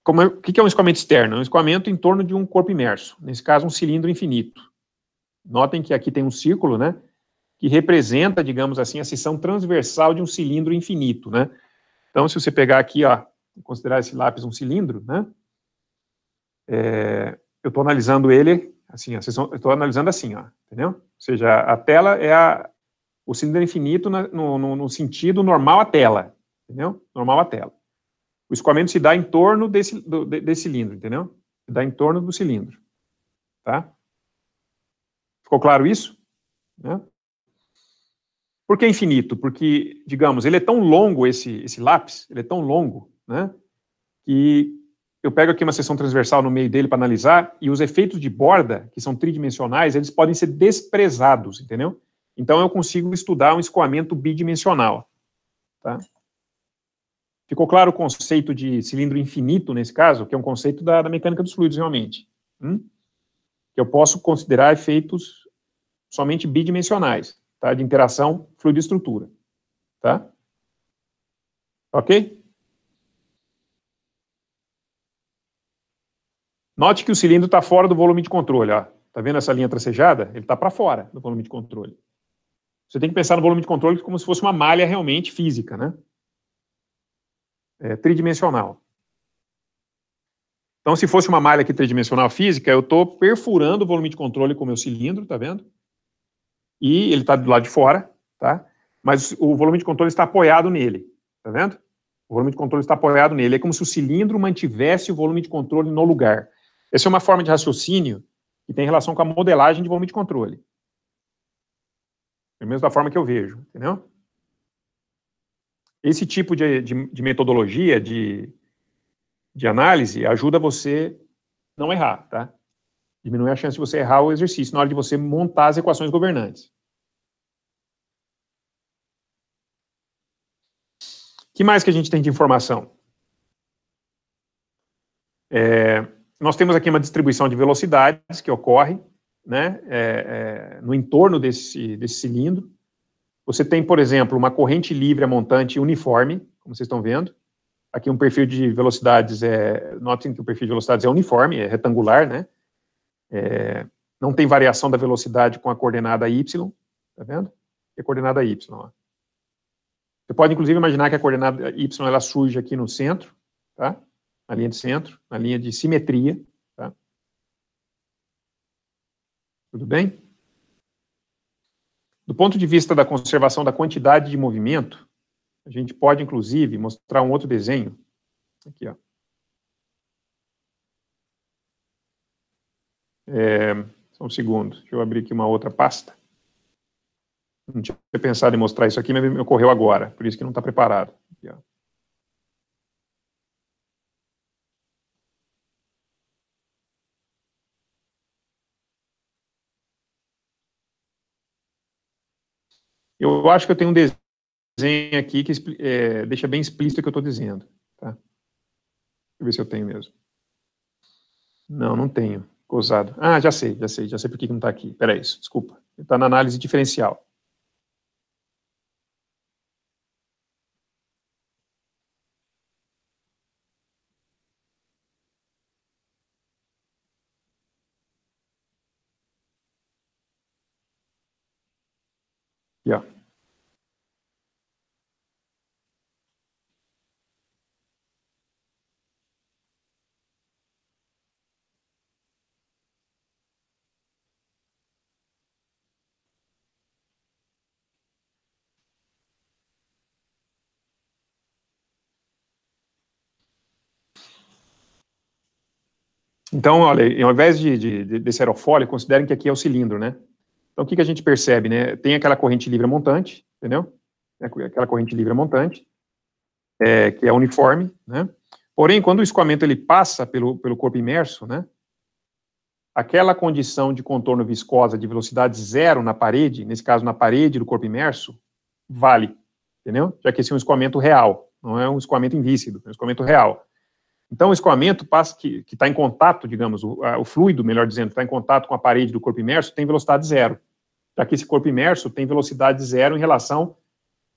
Speaker 1: Como é, o que, que é um escoamento externo? É um escoamento em torno de um corpo imerso, nesse caso, um cilindro infinito. Notem que aqui tem um círculo, né? Que representa, digamos assim, a seção transversal de um cilindro infinito, né? Então, se você pegar aqui, ó, considerar esse lápis um cilindro, né? É, eu estou analisando ele, assim, eu estou analisando assim, ó, entendeu? Ou seja, a tela é a, o cilindro infinito na, no, no, no, sentido normal à tela, entendeu? Normal à tela. O escoamento se dá em torno desse, do, desse cilindro, entendeu? Se dá em torno do cilindro, tá? Ficou claro isso? Né? Por que infinito? Porque, digamos, ele é tão longo, esse, esse lápis, ele é tão longo, né, que eu pego aqui uma seção transversal no meio dele para analisar, e os efeitos de borda, que são tridimensionais, eles podem ser desprezados, entendeu? Então eu consigo estudar um escoamento bidimensional, tá? Ficou claro o conceito de cilindro infinito, nesse caso, que é um conceito da, da mecânica dos fluidos, realmente. Hum? que eu posso considerar efeitos somente bidimensionais, tá? De interação fluido-estrutura, tá? Ok? Note que o cilindro está fora do volume de controle, ó. Tá vendo essa linha tracejada? Ele está para fora do volume de controle. Você tem que pensar no volume de controle como se fosse uma malha realmente física, né? É, tridimensional. Então, se fosse uma malha aqui tridimensional física, eu estou perfurando o volume de controle com o meu cilindro, tá vendo? E ele está do lado de fora, tá? Mas o volume de controle está apoiado nele, tá vendo? O volume de controle está apoiado nele. É como se o cilindro mantivesse o volume de controle no lugar. Essa é uma forma de raciocínio que tem relação com a modelagem de volume de controle. Pelo menos da forma que eu vejo, entendeu? Esse tipo de, de, de metodologia, de, de análise ajuda você não errar, tá? Diminui a chance de você errar o exercício na hora de você montar as equações governantes. que mais que a gente tem de informação? É, nós temos aqui uma distribuição de velocidades que ocorre né, é, é, no entorno desse, desse cilindro. Você tem, por exemplo, uma corrente livre a montante uniforme, como vocês estão vendo. Aqui um perfil de velocidades, é, notem que o perfil de velocidades é uniforme, é retangular, né? É, não tem variação da velocidade com a coordenada y, tá vendo? É a coordenada y, ó. Você pode, inclusive, imaginar que a coordenada y ela surge aqui no centro, tá? Na linha de centro, na linha de simetria, tá? Tudo bem? Do ponto de vista da conservação da quantidade de movimento, a gente pode, inclusive, mostrar um outro desenho. Aqui, ó. É, só um segundo, deixa eu abrir aqui uma outra pasta. Não tinha pensado em mostrar isso aqui, mas me ocorreu agora, por isso que não está preparado. Aqui, ó. Eu acho que eu tenho um desenho aqui que é, deixa bem explícito o que eu estou dizendo. Tá? Deixa eu ver se eu tenho mesmo. Não, não tenho. Gozado. Ah, já sei, já sei, já sei por que não está aqui. Peraí, desculpa. Está na análise diferencial. Ja. Então, olha, ao invés de, de, desse aerofólio, considerem que aqui é o cilindro, né? Então, o que, que a gente percebe, né? Tem aquela corrente livre montante, entendeu? Aquela corrente livre montante, é, que é uniforme, né? Porém, quando o escoamento ele passa pelo, pelo corpo imerso, né? Aquela condição de contorno viscosa de velocidade zero na parede, nesse caso na parede do corpo imerso, vale, entendeu? Já que esse é um escoamento real, não é um escoamento invícido, é um escoamento real. Então, o escoamento passa, que está em contato, digamos, o, a, o fluido, melhor dizendo, está em contato com a parede do corpo imerso, tem velocidade zero. Já que esse corpo imerso tem velocidade zero em relação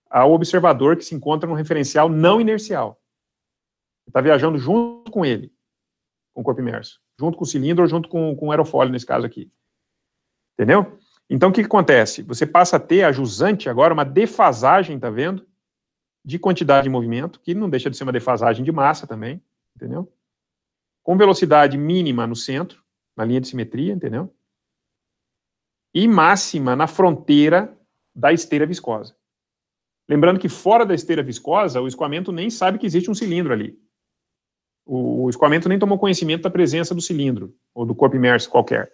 Speaker 1: ao observador que se encontra no referencial não inercial. Está viajando junto com ele, com o corpo imerso. Junto com o cilindro ou junto com, com o aerofólio, nesse caso aqui. Entendeu? Então, o que, que acontece? Você passa a ter a jusante agora uma defasagem, tá vendo? De quantidade de movimento, que não deixa de ser uma defasagem de massa também entendeu? Com velocidade mínima no centro, na linha de simetria, entendeu? E máxima na fronteira da esteira viscosa. Lembrando que fora da esteira viscosa, o escoamento nem sabe que existe um cilindro ali. O, o escoamento nem tomou conhecimento da presença do cilindro, ou do corpo imerso qualquer,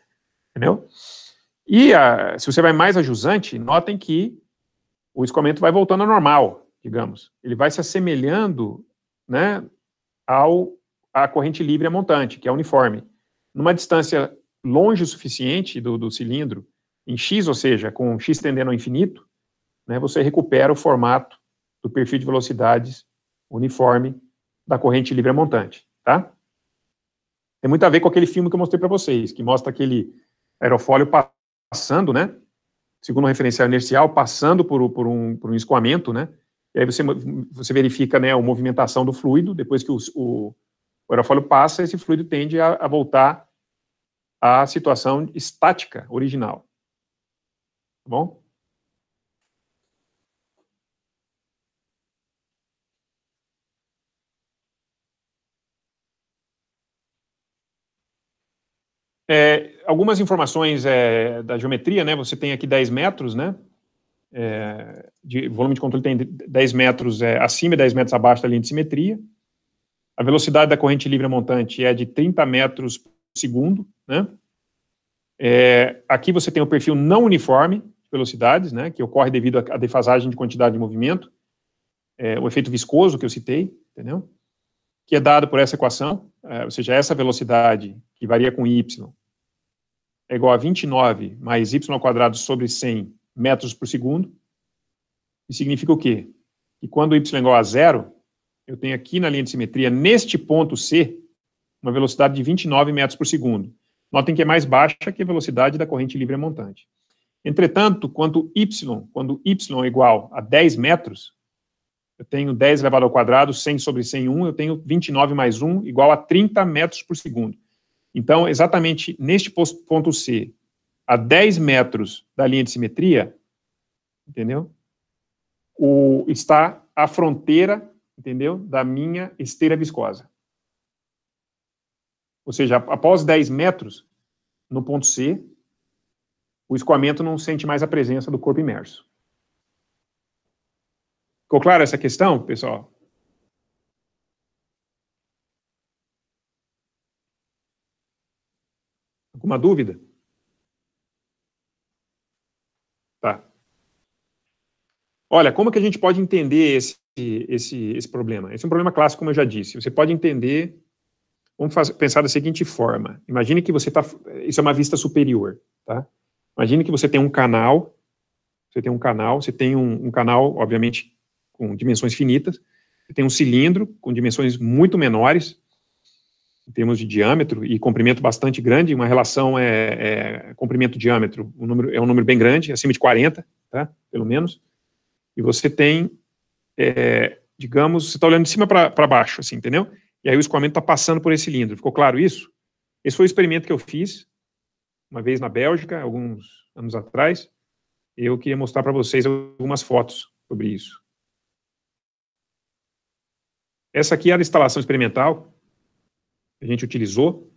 Speaker 1: entendeu? E a, se você vai mais a jusante, notem que o escoamento vai voltando ao normal, digamos. Ele vai se assemelhando, né, ao a corrente livre a montante, que é uniforme. Numa distância longe o suficiente do, do cilindro, em x, ou seja, com x tendendo ao infinito, né, você recupera o formato do perfil de velocidades uniforme da corrente livre a montante, tá? Tem muito a ver com aquele filme que eu mostrei para vocês, que mostra aquele aerofólio passando, né, segundo o referencial inercial, passando por, por, um, por um escoamento, né, e aí você, você verifica né, a movimentação do fluido, depois que o, o, o aerofólio passa, esse fluido tende a, a voltar à situação estática original. Tá bom? É, algumas informações é, da geometria, né? Você tem aqui 10 metros, né? É, de volume de controle tem 10 metros é, acima e 10 metros abaixo da linha de simetria. A velocidade da corrente livre montante é de 30 metros por segundo, né? É, aqui você tem o perfil não uniforme de velocidades, né, que ocorre devido à defasagem de quantidade de movimento, é, o efeito viscoso que eu citei, entendeu? Que é dado por essa equação, é, ou seja, essa velocidade que varia com y é igual a 29 mais y ao quadrado sobre 100 metros por segundo. E significa o quê? Que quando y é igual a zero, eu tenho aqui na linha de simetria, neste ponto C, uma velocidade de 29 metros por segundo. Notem que é mais baixa que a velocidade da corrente livre montante. Entretanto, quando y, quando y é igual a 10 metros, eu tenho 10 elevado ao quadrado, 100 sobre 101, eu tenho 29 mais 1 igual a 30 metros por segundo. Então, exatamente neste ponto C, a 10 metros da linha de simetria, entendeu? O, está a fronteira, entendeu? Da minha esteira viscosa. Ou seja, após 10 metros, no ponto C, o escoamento não sente mais a presença do corpo imerso. Ficou claro essa questão, pessoal? Alguma dúvida? Tá. Olha, como que a gente pode entender esse, esse, esse problema? Esse é um problema clássico, como eu já disse. Você pode entender, vamos fazer, pensar da seguinte forma. Imagine que você está, isso é uma vista superior, tá? Imagine que você tem um canal, você tem um canal, você tem um, um canal, obviamente, com dimensões finitas, você tem um cilindro com dimensões muito menores, em termos de diâmetro e comprimento bastante grande, uma relação é, é comprimento-diâmetro, um número, é um número bem grande, acima de 40, tá, pelo menos, e você tem, é, digamos, você está olhando de cima para baixo, assim, entendeu? E aí o escoamento está passando por esse cilindro, ficou claro isso? Esse foi o experimento que eu fiz, uma vez na Bélgica, alguns anos atrás, eu queria mostrar para vocês algumas fotos sobre isso. Essa aqui era a instalação experimental, a gente utilizou.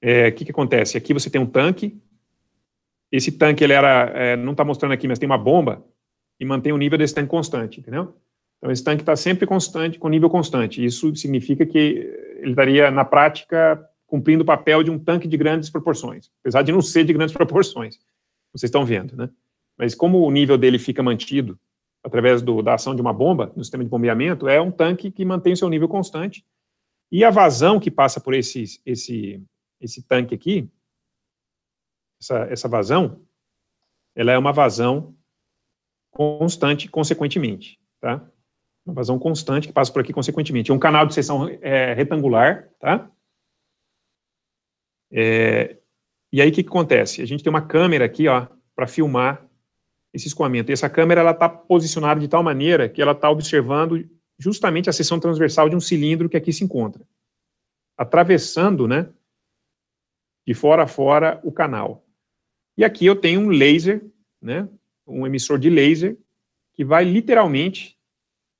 Speaker 1: É, o que, que acontece? Aqui você tem um tanque. Esse tanque, ele era, é, não está mostrando aqui, mas tem uma bomba e mantém o nível desse tanque constante, entendeu? Então, esse tanque está sempre constante, com nível constante. Isso significa que ele estaria, na prática, cumprindo o papel de um tanque de grandes proporções, apesar de não ser de grandes proporções. Vocês estão vendo, né? Mas como o nível dele fica mantido através do, da ação de uma bomba no sistema de bombeamento, é um tanque que mantém o seu nível constante e a vazão que passa por esse, esse, esse tanque aqui, essa, essa vazão, ela é uma vazão constante, consequentemente, tá? Uma vazão constante que passa por aqui consequentemente. É um canal de seção é, retangular, tá? É, e aí, o que, que acontece? A gente tem uma câmera aqui, ó, para filmar esse escoamento. E essa câmera, ela está posicionada de tal maneira que ela está observando justamente a seção transversal de um cilindro que aqui se encontra, atravessando, né, de fora a fora o canal. E aqui eu tenho um laser, né, um emissor de laser, que vai literalmente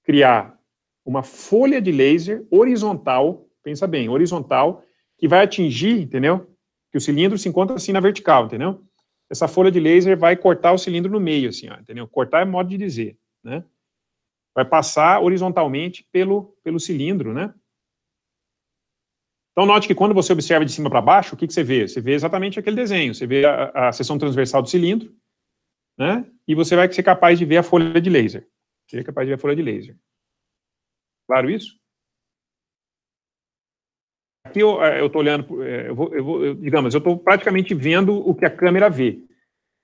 Speaker 1: criar uma folha de laser horizontal, pensa bem, horizontal, que vai atingir, entendeu? Que o cilindro se encontra assim na vertical, entendeu? Essa folha de laser vai cortar o cilindro no meio, assim, ó, entendeu? Cortar é modo de dizer, né? Vai passar horizontalmente pelo, pelo cilindro, né? Então, note que quando você observa de cima para baixo, o que, que, você vê? Você vê exatamente aquele desenho, você vê a, a seção transversal do cilindro, né? E você vai ser capaz de ver a folha de laser. Você é capaz de ver a folha de laser. Claro isso? Aqui eu eh, estou olhando, eh, eu vou, eu vou, digamos, eu estou praticamente vendo o que a câmera vê,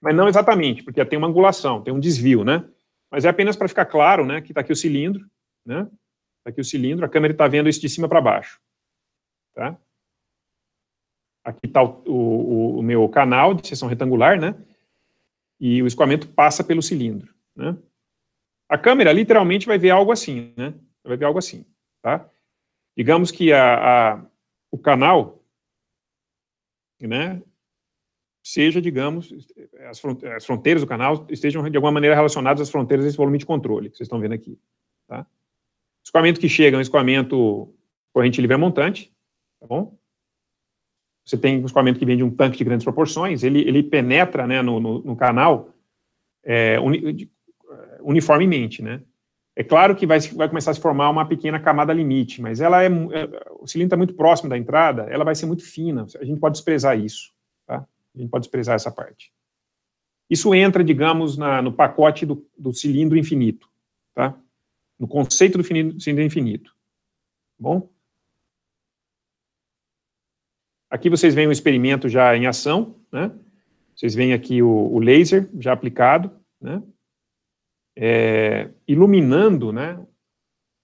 Speaker 1: mas não exatamente, porque tem uma angulação, tem um desvio, né? Mas é apenas para ficar claro, né, que está aqui o cilindro, né, está aqui o cilindro, a câmera está vendo isso de cima para baixo, tá? Aqui está o, o, o, meu canal de seção retangular, né, e o escoamento passa pelo cilindro, né. A câmera literalmente vai ver algo assim, né, vai ver algo assim, tá? Digamos que a, a o canal, né, seja, digamos, as fronteiras do canal estejam de alguma maneira relacionadas às fronteiras desse volume de controle que vocês estão vendo aqui. Tá? O escoamento que chega é um escoamento corrente livre montante, tá bom? Você tem um escoamento que vem de um tanque de grandes proporções, ele, ele penetra né, no, no, no canal é, uni, uniformemente, né? É claro que vai, vai começar a se formar uma pequena camada limite, mas ela é, é o cilindro está muito próximo da entrada, ela vai ser muito fina, a gente pode desprezar isso, tá? A gente pode desprezar essa parte. Isso entra, digamos, na, no pacote do, do, cilindro infinito, tá? No conceito do cilindro infinito. Bom? Aqui vocês veem o experimento já em ação, né? Vocês veem aqui o, o laser já aplicado, né? É, iluminando, né?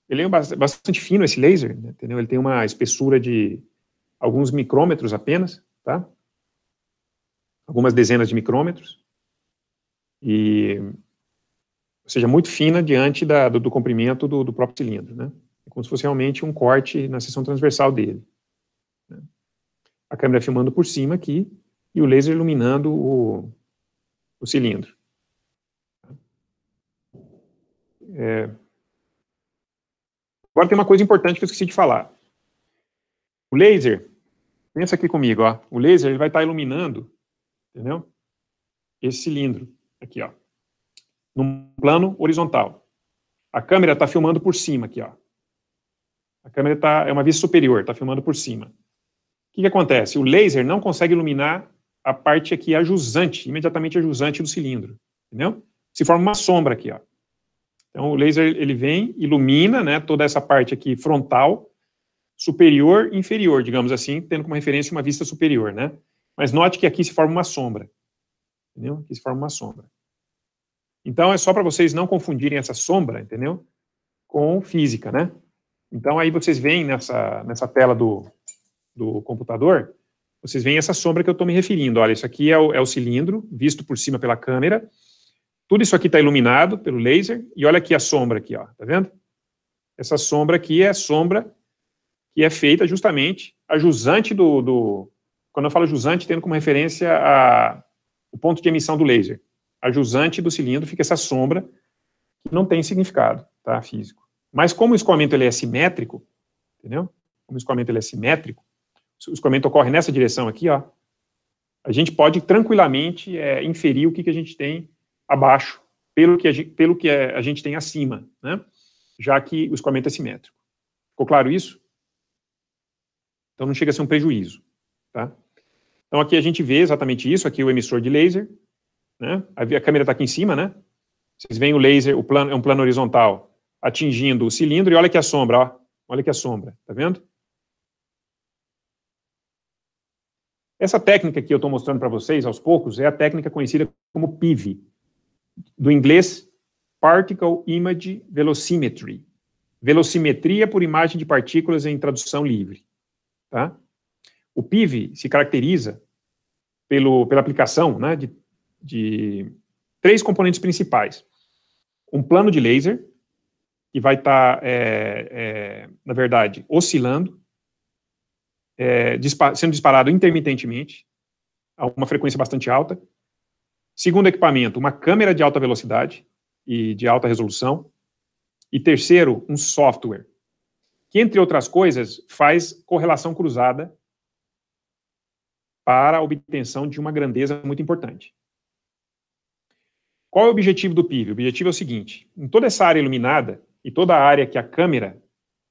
Speaker 1: Ele é bastante fino esse laser, né? entendeu? Ele tem uma espessura de alguns micrômetros apenas, tá? Algumas dezenas de micrômetros, e, ou seja, muito fina diante da, do, do, comprimento do, do, próprio cilindro, né? É como se fosse realmente um corte na seção transversal dele. Né? A câmera filmando por cima aqui, e o laser iluminando o, o cilindro. É... Agora tem uma coisa importante que eu esqueci de falar. O laser, pensa aqui comigo, ó. O laser ele vai estar iluminando, entendeu? Esse cilindro aqui, ó, num plano horizontal. A câmera está filmando por cima aqui, ó. A câmera tá, é uma vista superior, está filmando por cima. O que, que acontece? O laser não consegue iluminar a parte aqui ajusante, imediatamente ajusante do cilindro, entendeu? Se forma uma sombra aqui, ó. Então, o laser, ele vem, ilumina, né, toda essa parte aqui frontal, superior e inferior, digamos assim, tendo como referência uma vista superior, né? Mas note que aqui se forma uma sombra, entendeu? Aqui se forma uma sombra. Então, é só para vocês não confundirem essa sombra, entendeu? Com física, né? Então, aí vocês veem nessa, nessa tela do, do computador, vocês veem essa sombra que eu estou me referindo. Olha, isso aqui é o, é o cilindro, visto por cima pela câmera, tudo isso aqui está iluminado pelo laser, e olha aqui a sombra aqui, ó, tá vendo? Essa sombra aqui é a sombra que é feita justamente a jusante do, do quando eu falo jusante, tendo como referência a, o ponto de emissão do laser. A jusante do cilindro fica essa sombra que não tem significado, tá, físico. Mas como o escoamento ele é simétrico, entendeu? Como o escoamento ele é simétrico, o escoamento ocorre nessa direção aqui, ó, a gente pode tranquilamente é, inferir o que, que a gente tem abaixo, pelo que a gente, pelo que a gente tem acima, né? já que o escoamento é simétrico. Ficou claro isso? Então não chega a ser um prejuízo. Tá? Então aqui a gente vê exatamente isso, aqui o emissor de laser, né? a câmera está aqui em cima, né? Vocês veem o laser, o plano, é um plano horizontal, atingindo o cilindro, e olha aqui a sombra, ó. olha aqui a sombra, tá vendo? Essa técnica que eu estou mostrando para vocês, aos poucos, é a técnica conhecida como PIV, do inglês Particle Image Velocimetry. Velocimetria por imagem de partículas em tradução livre. Tá? O PIV se caracteriza pelo, pela aplicação né, de, de três componentes principais. Um plano de laser, que vai estar, tá, é, é, na verdade, oscilando, é, dispar sendo disparado intermitentemente, a uma frequência bastante alta, Segundo equipamento, uma câmera de alta velocidade e de alta resolução. E terceiro, um software, que, entre outras coisas, faz correlação cruzada para a obtenção de uma grandeza muito importante. Qual é o objetivo do PIV? O objetivo é o seguinte: em toda essa área iluminada e toda a área que a câmera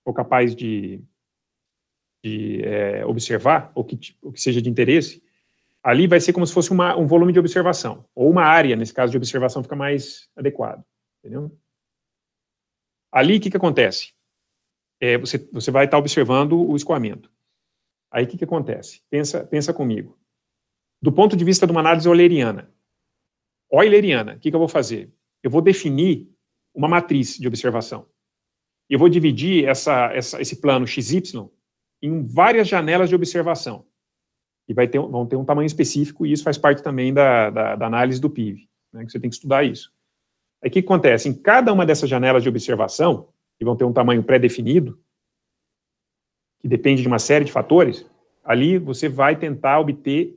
Speaker 1: for capaz de, de é, observar, ou que, ou que seja de interesse, ali vai ser como se fosse uma, um volume de observação, ou uma área, nesse caso de observação fica mais adequado, entendeu? Ali, o que, que acontece? É, você, você vai estar observando o escoamento. Aí, o que, que acontece? Pensa, pensa comigo. Do ponto de vista de uma análise euleriana, euleriana, o que, que eu vou fazer? Eu vou definir uma matriz de observação. Eu vou dividir essa, essa, esse plano XY em várias janelas de observação e vai ter, vão ter um tamanho específico, e isso faz parte também da, da, da análise do PIV, né, que você tem que estudar isso. Aí o que acontece? Em cada uma dessas janelas de observação, que vão ter um tamanho pré-definido, que depende de uma série de fatores, ali você vai tentar obter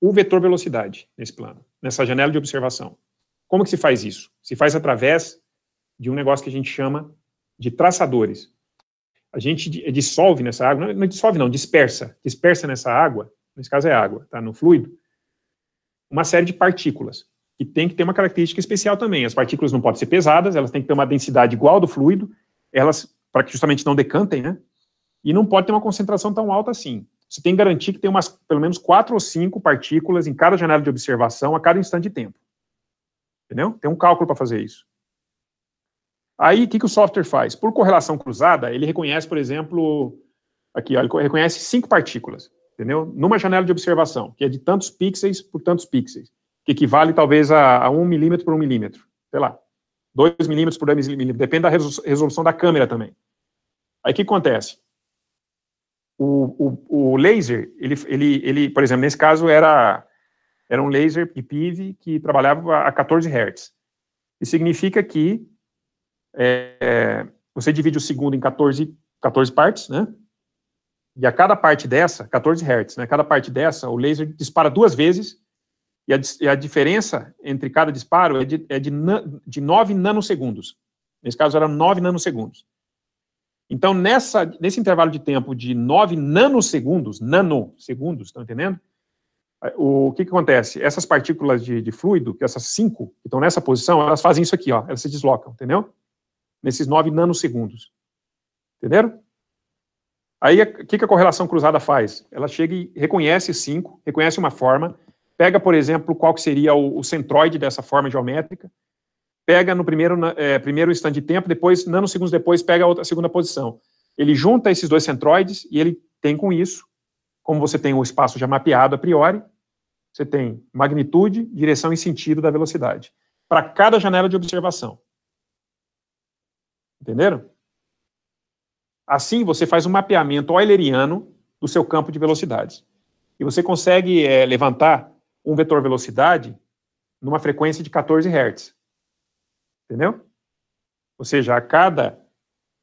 Speaker 1: o vetor velocidade nesse plano, nessa janela de observação. Como que se faz isso? Se faz através de um negócio que a gente chama de traçadores. A gente dissolve nessa água, não dissolve não, dispersa, dispersa nessa água nesse caso é água, tá, no fluido, uma série de partículas, que tem que ter uma característica especial também. As partículas não podem ser pesadas, elas têm que ter uma densidade igual ao do fluido, elas, para que justamente não decantem, né? E não pode ter uma concentração tão alta assim. Você tem que garantir que tem umas, pelo menos quatro ou cinco partículas em cada janela de observação a cada instante de tempo. Entendeu? Tem um cálculo para fazer isso. Aí, o que, que o software faz? Por correlação cruzada, ele reconhece, por exemplo, aqui, ó, ele reconhece cinco partículas entendeu? Numa janela de observação, que é de tantos pixels por tantos pixels, que equivale talvez a, a 1 milímetro por 1 milímetro, sei lá, 2 milímetros por 2 milímetros, depende da resolução da câmera também. Aí o que acontece? O, o, o, laser, ele, ele, ele, por exemplo, nesse caso era, era um laser PIV que trabalhava a 14 Hz. Isso significa que é, você divide o segundo em 14, 14 partes, né? E a cada parte dessa, 14 Hz, né? Cada parte dessa, o laser dispara duas vezes e a, e a diferença entre cada disparo é de, é de, de 9 nanosegundos. Nesse caso, eram 9 nanosegundos. Então, nessa, nesse intervalo de tempo de 9 nanosegundos, nanosegundos, estão entendendo? O que, que acontece? Essas partículas de, de fluido, essas cinco que estão nessa posição, elas fazem isso aqui, ó, elas se deslocam, entendeu? Nesses 9 nanosegundos. Entenderam? Aí, o que, que a correlação cruzada faz? Ela chega e reconhece cinco, reconhece uma forma, pega, por exemplo, qual que seria o, o centroide dessa forma geométrica, pega no primeiro, é, primeiro instante de tempo, depois, nanosegundos depois, pega a, outra, a segunda posição. Ele junta esses dois centroides e ele tem com isso, como você tem o espaço já mapeado a priori, você tem magnitude, direção e sentido da velocidade, para cada janela de observação. Entenderam? Assim, você faz um mapeamento euleriano do seu campo de velocidades. E você consegue é, levantar um vetor velocidade numa frequência de 14 Hz. Entendeu? Ou seja, a cada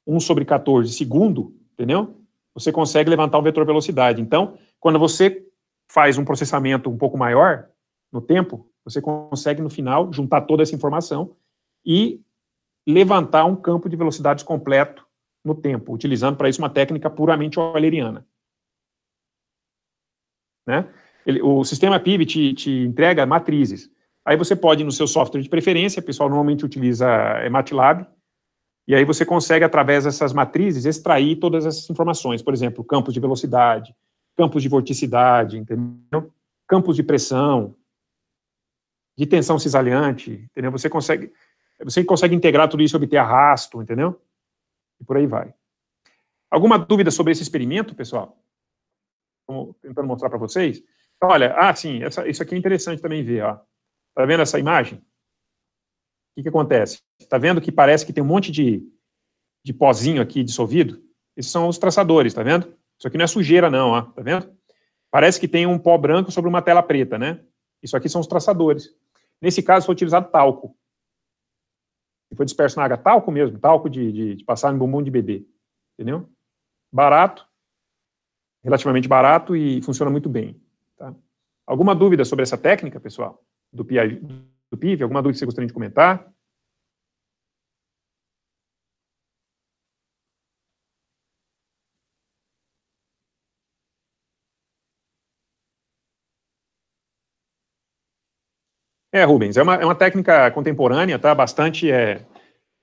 Speaker 1: 1 sobre 14 segundo, entendeu? Você consegue levantar um vetor velocidade. Então, quando você faz um processamento um pouco maior no tempo, você consegue, no final, juntar toda essa informação e levantar um campo de velocidades completo no tempo, utilizando para isso uma técnica puramente euleriana. Né? Ele, o sistema PIB te, te, entrega matrizes. Aí você pode, no seu software de preferência, o pessoal normalmente utiliza é, MATLAB, e aí você consegue, através dessas matrizes, extrair todas essas informações. Por exemplo, campos de velocidade, campos de vorticidade, entendeu? Campos de pressão, de tensão cisalhante, entendeu? Você consegue, você consegue integrar tudo isso e obter arrasto, entendeu? E por aí vai. Alguma dúvida sobre esse experimento, pessoal? Estou tentando mostrar para vocês. Olha, ah, sim, essa, isso aqui é interessante também ver, ó. Tá vendo essa imagem? O que, que acontece? Tá vendo que parece que tem um monte de, de pozinho aqui dissolvido? Esses são os traçadores, tá vendo? Isso aqui não é sujeira, não, ó, tá vendo? Parece que tem um pó branco sobre uma tela preta, né? Isso aqui são os traçadores. Nesse caso, foi utilizado talco. Foi disperso na água, talco mesmo, talco de, de, de passar em bumbum de bebê. Entendeu? Barato, relativamente barato e funciona muito bem. Tá? Alguma dúvida sobre essa técnica, pessoal? Do, PIV, do PIV? Alguma dúvida que você gostaria de comentar? É, Rubens, é uma, é uma técnica contemporânea, tá? Bastante é,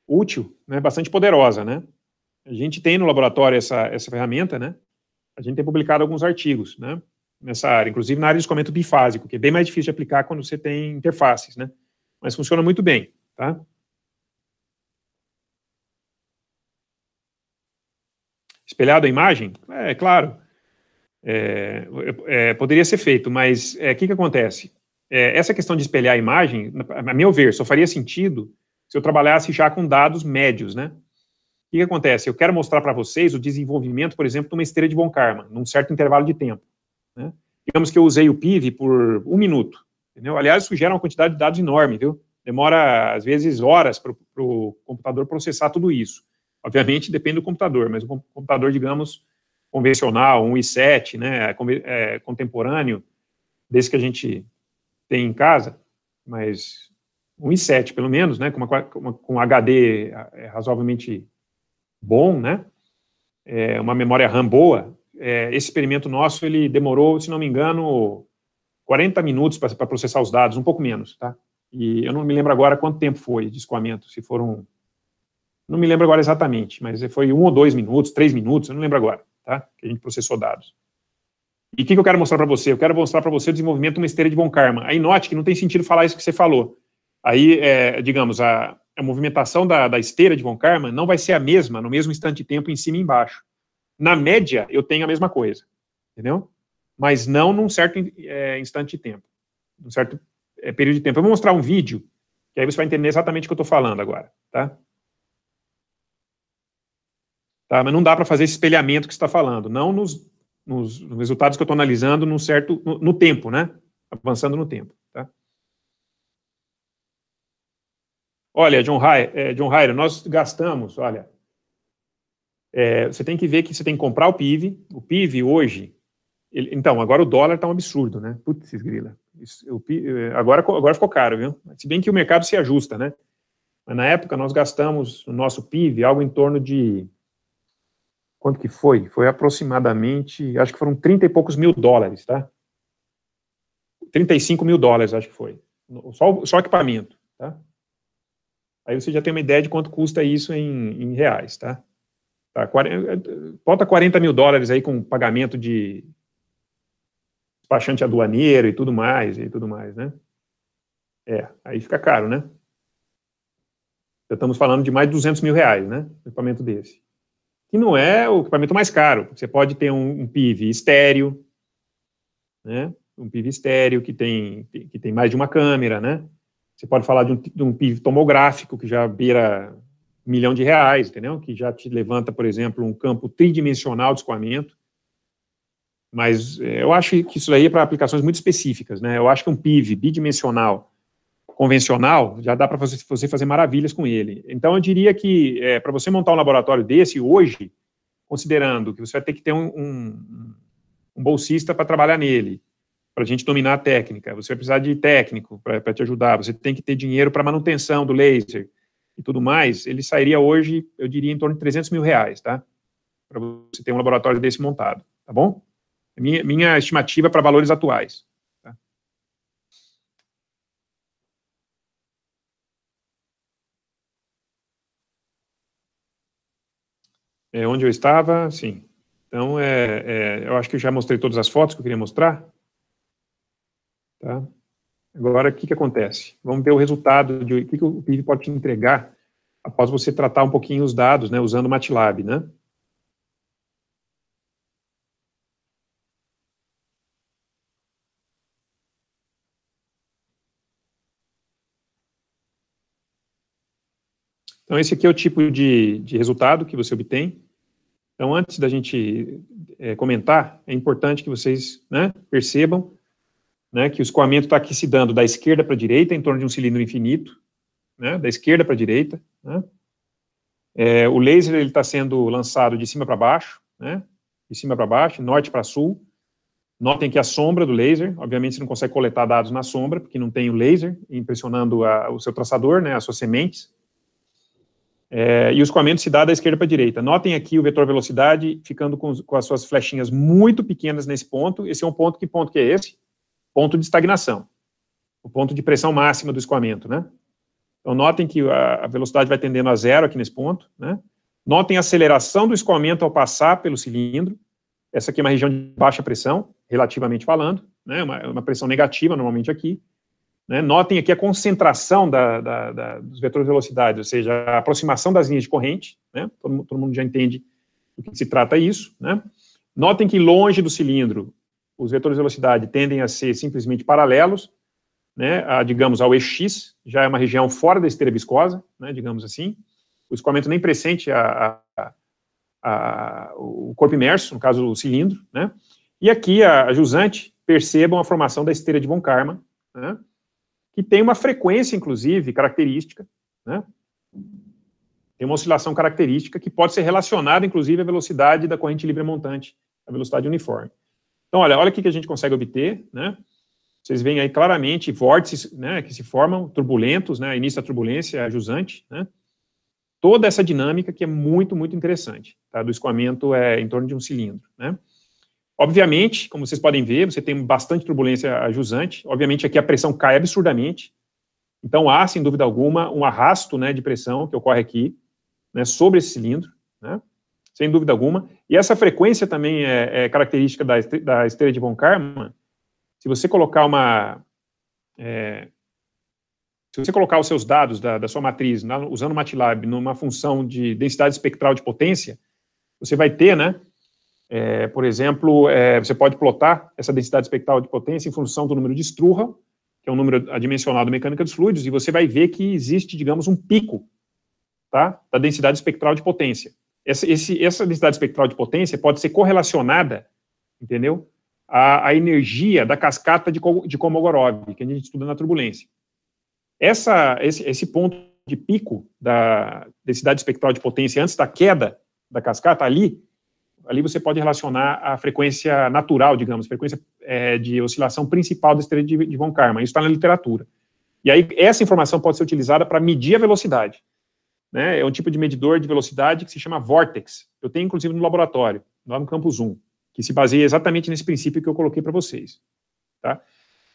Speaker 1: útil, né? Bastante poderosa, né? A gente tem no laboratório essa, essa ferramenta, né? A gente tem publicado alguns artigos, né? Nessa área, inclusive na área de escoamento bifásico, que é bem mais difícil de aplicar quando você tem interfaces, né? Mas funciona muito bem, tá? Espelhado a imagem? É, claro. É, é, poderia ser feito, mas o é, que, que acontece? é, essa questão de espelhar a imagem, a meu ver, só faria sentido se eu trabalhasse já com dados médios, né? O que, que acontece? Eu quero mostrar para vocês o desenvolvimento, por exemplo, de uma esteira de von Karman, num certo intervalo de tempo. Né? Digamos que eu usei o PIV por um minuto, entendeu? Aliás, isso gera uma quantidade de dados enorme, viu? Demora, às vezes, horas para o computador processar tudo isso. Obviamente, depende do computador, mas o computador, digamos, convencional, um i7, né, é, contemporâneo, desse que a gente tem em casa, mas um i7 pelo menos, né, com, uma, com um HD é, razoavelmente bom, né, é, uma memória RAM boa, é, esse experimento nosso, ele demorou, se não me engano, 40 minutos para processar os dados, um pouco menos, tá? E eu não me lembro agora quanto tempo foi de escoamento, se foram, não me lembro agora exatamente, mas foi um ou dois minutos, três minutos, eu não lembro agora, tá? Que a gente processou dados. E o que, que eu quero mostrar para você? Eu quero mostrar para você o desenvolvimento de uma esteira de von Karman. Aí note que não tem sentido falar isso que você falou. Aí, é, digamos, a, a movimentação da, da, esteira de von Karman não vai ser a mesma no mesmo instante de tempo em cima e embaixo. Na média, eu tenho a mesma coisa, entendeu? Mas não num certo é, instante de tempo, num certo é, período de tempo. Eu vou mostrar um vídeo, que aí você vai entender exatamente o que eu estou falando agora, tá? Tá, mas não dá para fazer esse espelhamento que você está falando, não nos nos resultados que eu estou analisando num certo, no, no, tempo, né? Avançando no tempo, tá? Olha, John Hyre, é, John nós gastamos, olha, É, você tem que ver que você tem que comprar o PIV. O PIV hoje, ele, então, agora o dólar está um absurdo, né? Putz, grila. Isso, o, agora, agora ficou caro, viu? Se bem que o mercado se ajusta, né? Mas na época nós gastamos no nosso PIB algo em torno de. Quanto que foi? Foi aproximadamente, acho que foram 30 e poucos mil dólares, tá? 35 mil dólares, acho que foi. Só, só equipamento, tá? Aí você já tem uma ideia de quanto custa isso em, em reais, tá? Tá 40, bota 40 mil dólares aí com pagamento de despachante aduaneiro e tudo mais, e tudo mais, né? É, aí fica caro, né? Já estamos falando de mais de 200 mil reais, né? Um equipamento desse. Que não é o equipamento mais caro. Você pode ter um, um PIV estéreo, né? Um PIV estéreo que tem, que tem mais de uma câmera, né? Você pode falar de um, de um PIV tomográfico que já beira milhão de reais, entendeu? Que já te levanta, por exemplo, um campo tridimensional de escoamento. Mas é, eu acho que isso aí é para aplicações muito específicas, né? Eu acho que um PIV bidimensional convencional, já dá para você, fazer maravilhas com ele. Então, eu diria que é, para você montar um laboratório desse hoje, considerando que você vai ter que ter um, um, um bolsista para trabalhar nele, para a gente dominar a técnica, você vai precisar de técnico para te ajudar, você tem que ter dinheiro para manutenção do laser e tudo mais, ele sairia hoje, eu diria, em torno de 300 mil reais, tá? Para você ter um laboratório desse montado, tá bom? Minha, minha estimativa para valores atuais. É, onde eu estava, sim. Então, é, é, eu acho que eu já mostrei todas as fotos que eu queria mostrar. Tá? Agora, o que, que acontece? Vamos ver o resultado de o que, que o PIB pode te entregar após você tratar um pouquinho os dados, né, usando o MATLAB, né? Então, esse aqui é o tipo de, de resultado que você obtém. Então, antes da gente é, comentar, é importante que vocês né, percebam né, que o escoamento está aqui se dando da esquerda para a direita, em torno de um cilindro infinito, né, da esquerda para a direita. Né. É, o laser está sendo lançado de cima para baixo, né, de cima para baixo, norte para sul. Notem que a sombra do laser, obviamente você não consegue coletar dados na sombra, porque não tem o laser impressionando a, o seu traçador, né, as suas sementes. É, e o escoamento se dá da esquerda para a direita. Notem aqui o vetor velocidade ficando com, com, as suas flechinhas muito pequenas nesse ponto. Esse é um ponto, que ponto que é esse? Ponto de estagnação. O ponto de pressão máxima do escoamento, né? Então, notem que a, velocidade vai tendendo a zero aqui nesse ponto, né? Notem a aceleração do escoamento ao passar pelo cilindro. Essa aqui é uma região de baixa pressão, relativamente falando, né? Uma, uma pressão negativa, normalmente aqui. Né? Notem aqui a concentração da, da, da, dos vetores de velocidade, ou seja, a aproximação das linhas de corrente, né? todo, todo, mundo já entende do que se trata isso. Né? Notem que longe do cilindro, os vetores de velocidade tendem a ser simplesmente paralelos, né, a, digamos, ao eixo X, já é uma região fora da esteira viscosa, né, digamos assim. O escoamento nem presente a, a, a, o corpo imerso, no caso o cilindro, né? E aqui a, jusante, percebam a formação da esteira de von Karman, né? que tem uma frequência, inclusive, característica, né? Tem uma oscilação característica que pode ser relacionada, inclusive, à velocidade da corrente livre montante, a velocidade uniforme. Então, olha, olha o que a gente consegue obter, né? Vocês veem aí claramente vórtices, né, que se formam, turbulentos, né, início da turbulência a jusante, né? Toda essa dinâmica que é muito, muito interessante, tá? Do escoamento é em torno de um cilindro, né? Obviamente, como vocês podem ver, você tem bastante turbulência jusante. Obviamente, aqui a pressão cai absurdamente. Então, há, sem dúvida alguma, um arrasto né, de pressão que ocorre aqui, né, sobre esse cilindro, né, sem dúvida alguma. E essa frequência também é, é característica da, da esteira de von Karman. Se você colocar uma... É, se você colocar os seus dados da, da sua matriz, na, usando o MATLAB, numa função de densidade espectral de potência, você vai ter, né, é, por exemplo, é, você pode plotar essa densidade espectral de potência em função do número de Struha, que é um número adimensionado mecânica dos fluidos, e você vai ver que existe, digamos, um pico tá, da densidade espectral de potência. Essa, esse, essa densidade espectral de potência pode ser correlacionada, entendeu, à, à energia da cascata de, de Kolmogorov, que a gente estuda na turbulência. Essa, esse, esse ponto de pico da densidade espectral de potência antes da queda da cascata, ali, ali você pode relacionar a frequência natural, digamos, frequência é, de oscilação principal da estrela de, de Von Karman. Isso está na literatura. E aí, essa informação pode ser utilizada para medir a velocidade. Né? É um tipo de medidor de velocidade que se chama Vortex. Eu tenho, inclusive, no laboratório, lá no Campus 1, que se baseia exatamente nesse princípio que eu coloquei para vocês. Tá?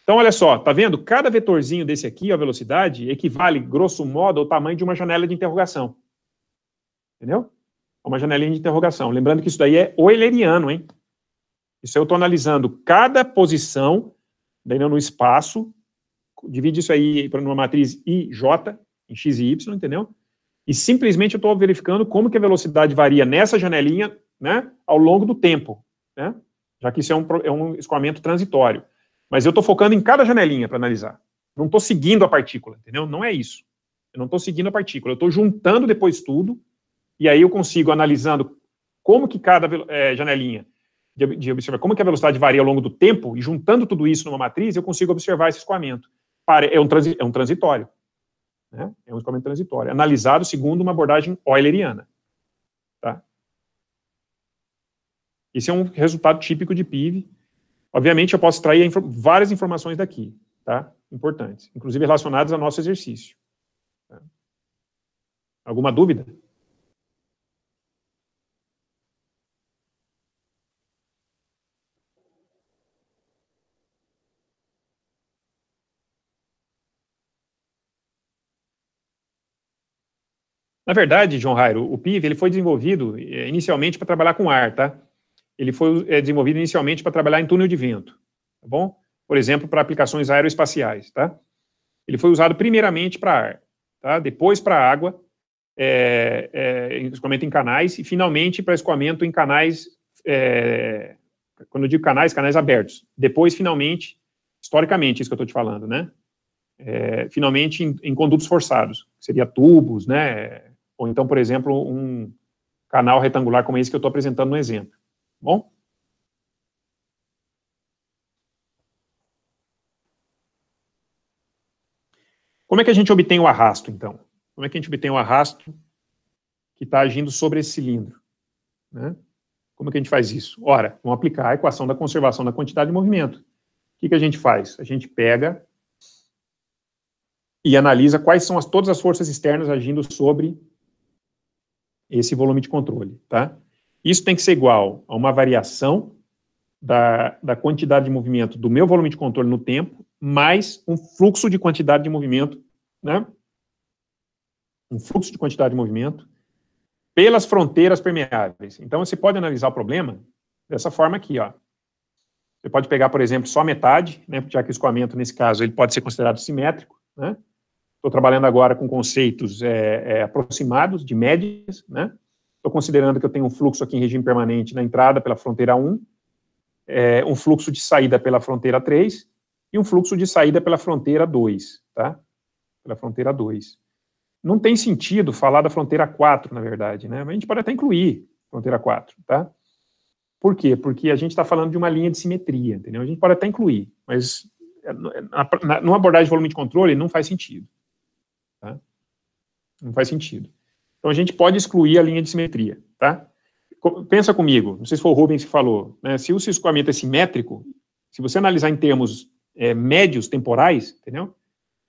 Speaker 1: Então, olha só, tá vendo? Cada vetorzinho desse aqui, a velocidade, equivale, grosso modo, ao tamanho de uma janela de interrogação. Entendeu? Uma janelinha de interrogação. Lembrando que isso daí é euleriano, hein? Isso eu estou analisando cada posição no espaço, divide isso aí para uma matriz IJ, em x e y, entendeu? E simplesmente eu estou verificando como que a velocidade varia nessa janelinha, né, ao longo do tempo, né? Já que isso é um, é um escoamento transitório. Mas eu estou focando em cada janelinha para analisar. Não estou seguindo a partícula, entendeu? Não é isso. Eu não estou seguindo a partícula. Eu estou juntando depois tudo, e aí eu consigo, analisando como que cada é, janelinha de, de, observar como que a velocidade varia ao longo do tempo, e juntando tudo isso numa matriz, eu consigo observar esse escoamento. É um, transi, é um transitório. Né? É um escoamento transitório, analisado segundo uma abordagem euleriana. Tá? Esse é um resultado típico de PIV, Obviamente, eu posso extrair várias informações daqui, tá? Importantes, inclusive relacionadas ao nosso exercício. Tá? Alguma dúvida? Na verdade, João Rairo, o PIV ele foi desenvolvido eh, inicialmente para trabalhar com ar, tá? ele foi é, desenvolvido inicialmente para trabalhar em túnel de vento, tá bom? Por exemplo, para aplicações aeroespaciais, tá? Ele foi usado primeiramente para ar, tá? Depois para água, é, é, escoamento em canais, e finalmente para escoamento em canais, é, quando eu digo canais, canais abertos. Depois, finalmente, historicamente, isso que eu estou te falando, né? É, finalmente em, em, condutos forçados, seria tubos, né? Ou então, por exemplo, um canal retangular como esse que eu estou apresentando no exemplo. Bom? Como é que a gente obtém o arrasto, então? Como é que a gente obtém o arrasto que está agindo sobre esse cilindro? Né? Como é que a gente faz isso? Ora, vamos aplicar a equação da conservação da quantidade de movimento. O que, que a gente faz? A gente pega e analisa quais são as, todas as forças externas agindo sobre esse volume de controle, tá? Isso tem que ser igual a uma variação da, da quantidade de movimento do meu volume de controle no tempo, mais um fluxo de quantidade de movimento, né? Um fluxo de quantidade de movimento pelas fronteiras permeáveis. Então, você pode analisar o problema dessa forma aqui, ó. Você pode pegar, por exemplo, só metade, né, já que o escoamento, nesse caso, ele pode ser considerado simétrico, né? Estou trabalhando agora com conceitos é, é, aproximados, de médias, né? Estou considerando que eu tenho um fluxo aqui em regime permanente na entrada pela fronteira 1, é, um fluxo de saída pela fronteira 3 e um fluxo de saída pela fronteira 2, tá? Pela fronteira 2. Não tem sentido falar da fronteira 4, na verdade, né? Mas a gente pode até incluir fronteira 4, tá? Por quê? Porque a gente está falando de uma linha de simetria, entendeu? A gente pode até incluir, mas na, na, numa abordagem de volume de controle não faz sentido? Não faz sentido. Então, a gente pode excluir a linha de simetria, tá? Pensa comigo, não sei se foi o Rubens que falou, né? Se o seu escoamento é simétrico, se você analisar em termos é, médios temporais, entendeu?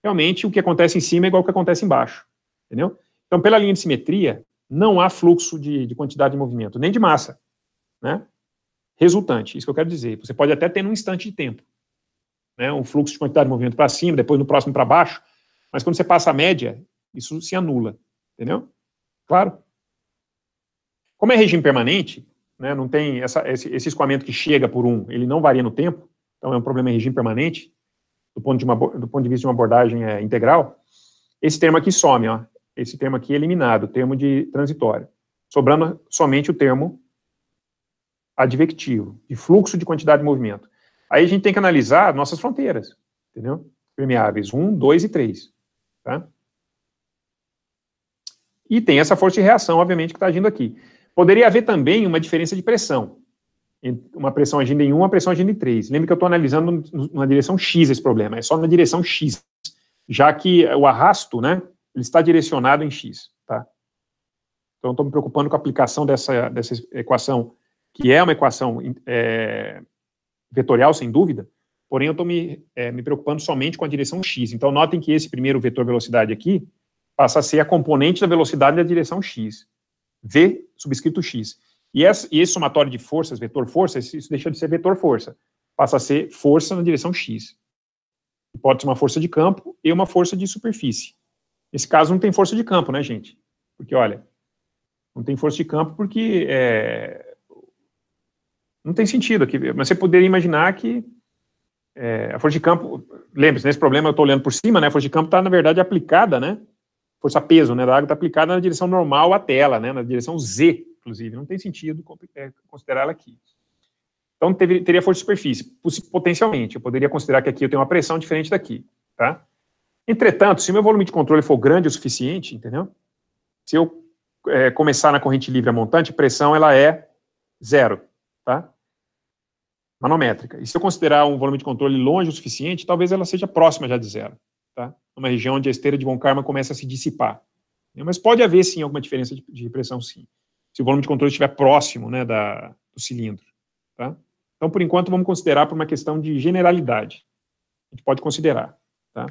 Speaker 1: Realmente, o que acontece em cima é igual ao que acontece embaixo, entendeu? Então, pela linha de simetria, não há fluxo de, de quantidade de movimento, nem de massa, né? Resultante, isso que eu quero dizer. Você pode até ter num instante de tempo, né? Um fluxo de quantidade de movimento para cima, depois no próximo para baixo, mas quando você passa a média, isso se anula, entendeu? Claro. Como é regime permanente, né, não tem essa, esse, esse, escoamento que chega por um, ele não varia no tempo, então é um problema em regime permanente, do ponto de, uma, do ponto de vista de uma abordagem é, integral, esse termo aqui some, ó, esse termo aqui é eliminado, o termo de transitório, sobrando somente o termo advectivo, de fluxo de quantidade de movimento. Aí a gente tem que analisar nossas fronteiras, entendeu? Permeáveis 1, 2 e 3, tá? E tem essa força de reação, obviamente, que está agindo aqui. Poderia haver também uma diferença de pressão. Uma pressão agindo em 1, uma pressão agindo em 3. Lembre que eu estou analisando na direção X esse problema, é só na direção X, já que o arrasto, né, ele está direcionado em X, tá? Então, estou me preocupando com a aplicação dessa, dessa equação, que é uma equação é, vetorial, sem dúvida, porém eu estou me, é, me preocupando somente com a direção x. Então, notem que esse primeiro vetor velocidade aqui passa a ser a componente da velocidade da direção x, v subscrito x. E, essa, e esse somatório de forças, vetor força, isso deixa de ser vetor força, passa a ser força na direção x. Pode ser uma força de campo e uma força de superfície. Nesse caso, não tem força de campo, né, gente? Porque, olha, não tem força de campo porque é, não tem sentido aqui. Mas você poderia imaginar que é, a força de campo, lembre-se, nesse problema eu estou olhando por cima, né? A força de campo está, na verdade, aplicada, né? Força peso, né? Da água está aplicada na direção normal à tela, né? Na direção Z, inclusive. Não tem sentido é, considerar ela aqui. Então, teve, teria força de superfície, potencialmente. Eu poderia considerar que aqui eu tenho uma pressão diferente daqui, tá? Entretanto, se o meu volume de controle for grande o suficiente, entendeu? Se eu é, começar na corrente livre a montante, a pressão ela é zero, tá? Manométrica. E se eu considerar um volume de controle longe o suficiente, talvez ela seja próxima já de zero, tá? Uma região onde a esteira de von Karman começa a se dissipar. Mas pode haver, sim, alguma diferença de, de pressão, sim. Se o volume de controle estiver próximo, né, da, do cilindro, tá? Então, por enquanto, vamos considerar por uma questão de generalidade. A gente pode considerar, tá?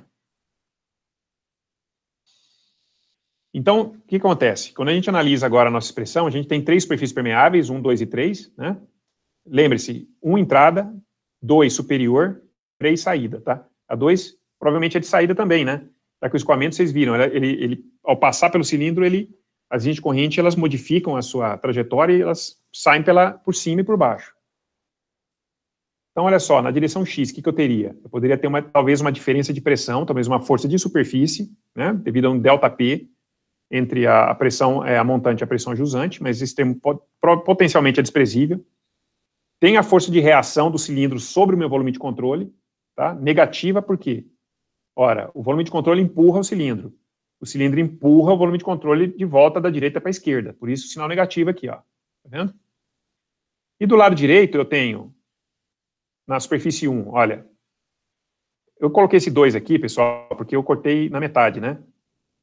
Speaker 1: Então, o que acontece? Quando a gente analisa agora a nossa expressão, a gente tem três superfícies permeáveis, um, dois e três, né? Lembre-se, um entrada, dois superior, três saída, tá? A dois provavelmente é de saída também, né? Já que o escoamento, vocês viram, ele, ele, ao passar pelo cilindro, ele, as linhas de corrente, elas modificam a sua trajetória e elas saem pela, por cima e por baixo. Então, olha só, na direção X, o que, que eu teria? Eu poderia ter, uma, talvez, uma diferença de pressão, talvez uma força de superfície, né, devido a um ΔP, entre a, a pressão é, a montante e a pressão jusante, mas esse termo pode, potencialmente é desprezível. Tem a força de reação do cilindro sobre o meu volume de controle, tá? Negativa por quê? Ora, o volume de controle empurra o cilindro. O cilindro empurra o volume de controle de volta da direita para a esquerda. Por isso, sinal negativo aqui, ó. Tá vendo? E do lado direito, eu tenho, na superfície 1, olha, eu coloquei esse 2 aqui, pessoal, porque eu cortei na metade, né?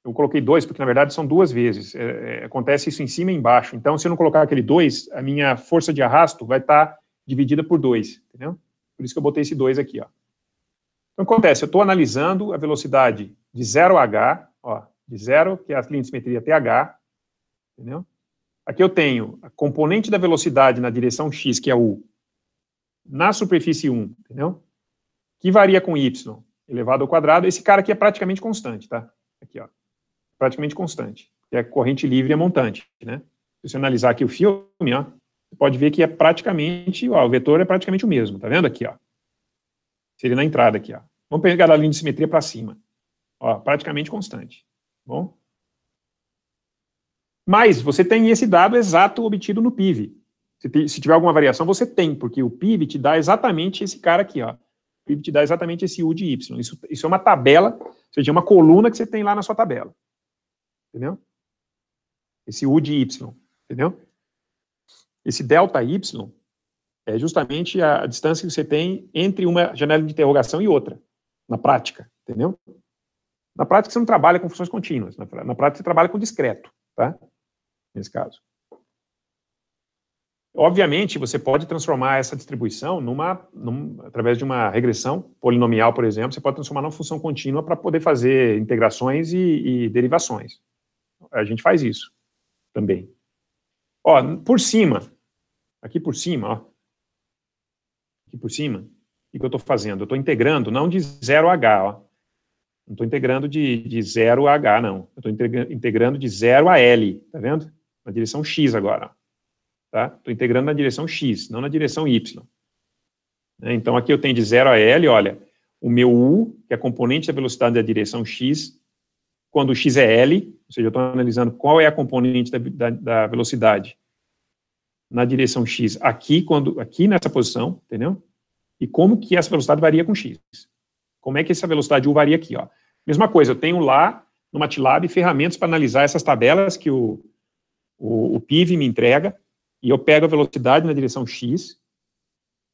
Speaker 1: Eu coloquei dois, porque na verdade são duas vezes. É, é, acontece isso em cima e embaixo. Então, se eu não colocar aquele dois, a minha força de arrasto vai estar tá dividida por dois, entendeu? Por isso que eu botei esse dois aqui, ó. Então, acontece, eu estou analisando a velocidade de 0 a h, ó, de 0, que é a linha de simetria, até h, entendeu? Aqui eu tenho a componente da velocidade na direção x, que é u, na superfície 1, entendeu? Que varia com y elevado ao quadrado. Esse cara aqui é praticamente constante, tá? Aqui, ó praticamente constante, que é corrente livre e montante, né? Se você analisar aqui o filme, ó, você pode ver que é praticamente, ó, o vetor é praticamente o mesmo, tá vendo aqui, ó? Seria na entrada aqui, ó. Vamos pegar a linha de simetria para cima. Ó, praticamente constante, tá bom? Mas você tem esse dado exato obtido no PIV. Se, tiver alguma variação, você tem, porque o PIV te dá exatamente esse cara aqui, ó. O PIV te dá exatamente esse U de Y. Isso, isso é uma tabela, ou seja, uma coluna que você tem lá na sua tabela entendeu? Esse U de Y, entendeu? Esse delta Y é justamente a distância que você tem entre uma janela de interrogação e outra, na prática, entendeu? Na prática você não trabalha com funções contínuas, na, prática você trabalha com discreto, tá? Nesse caso. Obviamente, você pode transformar essa distribuição numa, num, através de uma regressão polinomial, por exemplo, você pode transformar numa função contínua para poder fazer integrações e, e derivações. A gente faz isso também. Ó, por cima, aqui por cima, ó, aqui por cima, o que eu estou fazendo? Eu estou integrando, não de 0 a h, ó. Não estou integrando de, de 0 a h, não. Eu estou integrando de 0 a l, tá vendo? Na direção x agora, tá? Estou integrando na direção x, não na direção y. Né? Então, aqui eu tenho de 0 a l, olha, o meu u, que é a componente da velocidade da direção x, quando o x é L, ou seja, eu estou analisando qual é a componente da, da, da, velocidade na direção x aqui, quando, aqui nessa posição, entendeu? E como que essa velocidade varia com x. Como é que essa velocidade u varia aqui, ó. Mesma coisa, eu tenho lá no MATLAB ferramentas para analisar essas tabelas que o, o, o PIV me entrega, e eu pego a velocidade na direção x,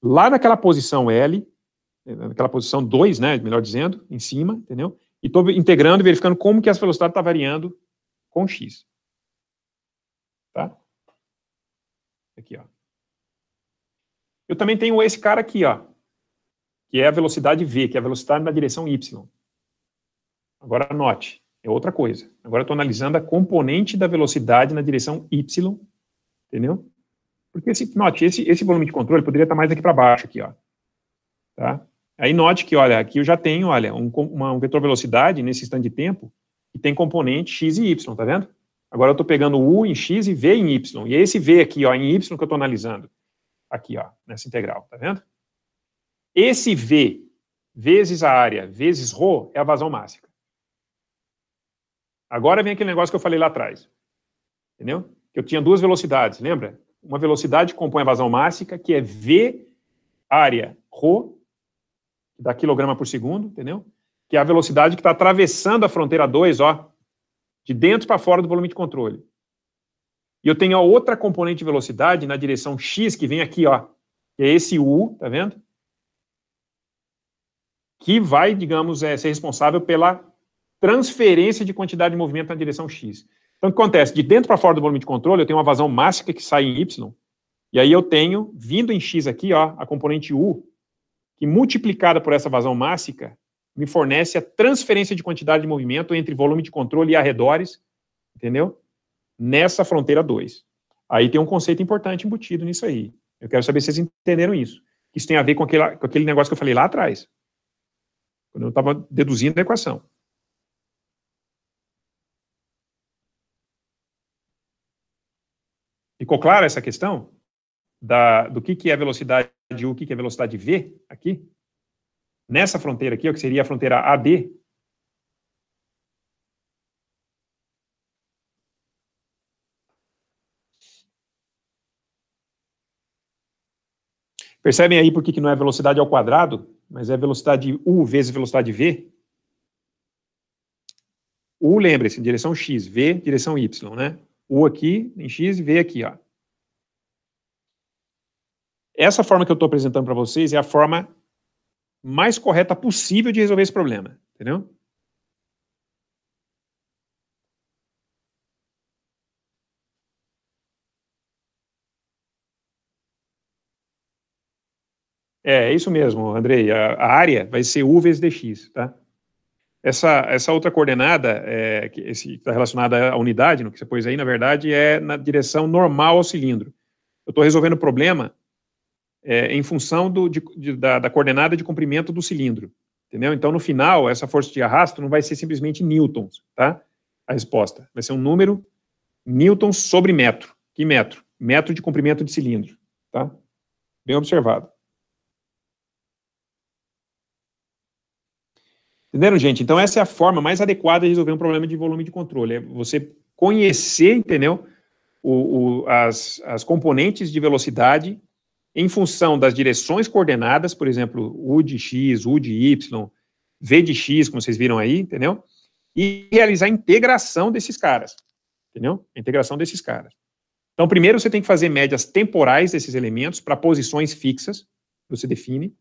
Speaker 1: lá naquela posição L, naquela posição 2, né, melhor dizendo, em cima, entendeu? e estou integrando e verificando como que essa velocidade está variando com x. tá? Aqui, ó. Eu também tenho esse cara aqui, ó, que é a velocidade V, que é a velocidade na direção Y. Agora note, é outra coisa. Agora estou analisando a componente da velocidade na direção Y, entendeu? Porque, esse, note, esse, esse volume de controle poderia estar mais aqui para baixo, aqui, ó. Tá? Aí note que, olha, aqui eu já tenho, olha, um, uma, um vetor velocidade nesse instante de tempo que tem componente x e y, tá vendo? Agora eu estou pegando u em x e v em y. E é esse v aqui, ó, em y que eu estou analisando. Aqui, ó, nessa integral, tá vendo? Esse v vezes a área vezes ρ é a vazão máxima. Agora vem aquele negócio que eu falei lá atrás. Entendeu? Que eu tinha duas velocidades, lembra? Uma velocidade que compõe a vazão máxima, que é v área ρ, dá quilograma por segundo, entendeu? Que é a velocidade que está atravessando a fronteira 2, ó, de dentro para fora do volume de controle. E eu tenho a outra componente de velocidade na direção x, que vem aqui, ó, que é esse u, tá vendo? Que vai, digamos, é, ser responsável pela transferência de quantidade de movimento na direção x. Então, o que acontece? De dentro para fora do volume de controle, eu tenho uma vazão máxima que sai em y, e aí eu tenho, vindo em x aqui, ó, a componente u, que multiplicada por essa vazão mássica, me fornece a transferência de quantidade de movimento entre volume de controle e arredores, entendeu? Nessa fronteira 2. Aí tem um conceito importante embutido nisso aí. Eu quero saber se vocês entenderam isso. Isso tem a ver com com aquele negócio que eu falei lá atrás, quando eu estava deduzindo a equação. Ficou clara essa questão? Da, do que, que é velocidade U, o que, que é velocidade V aqui? Nessa fronteira aqui, que seria a fronteira AD, Percebem aí por que, que não é velocidade ao quadrado, mas é velocidade U vezes velocidade V? U, lembre-se, direção X, V, direção Y, né? U aqui em X e V aqui, ó. Essa forma que eu estou apresentando para vocês é a forma mais correta possível de resolver esse problema, entendeu? É, é isso mesmo, Andrei. A, a, área vai ser U vezes dx, tá? Essa, essa outra coordenada, é, que está relacionada à unidade, no que você pôs aí, na verdade, é na direção normal ao cilindro. Eu estou resolvendo o problema é, em função do, de, de, da, da, coordenada de comprimento do cilindro. Entendeu? Então, no final, essa força de arrasto não vai ser simplesmente newtons, tá? A resposta vai ser um número newtons sobre metro. Que metro? Metro de comprimento de cilindro, tá? Bem observado. Entenderam, gente? Então, essa é a forma mais adequada de resolver um problema de volume de controle. É você conhecer, entendeu? O, o, as, as componentes de velocidade em função das direções coordenadas, por exemplo, U de x, U de y, V de x, como vocês viram aí, entendeu? E realizar a integração desses caras, entendeu? A integração desses caras. Então, primeiro você tem que fazer médias temporais desses elementos para posições fixas, você define,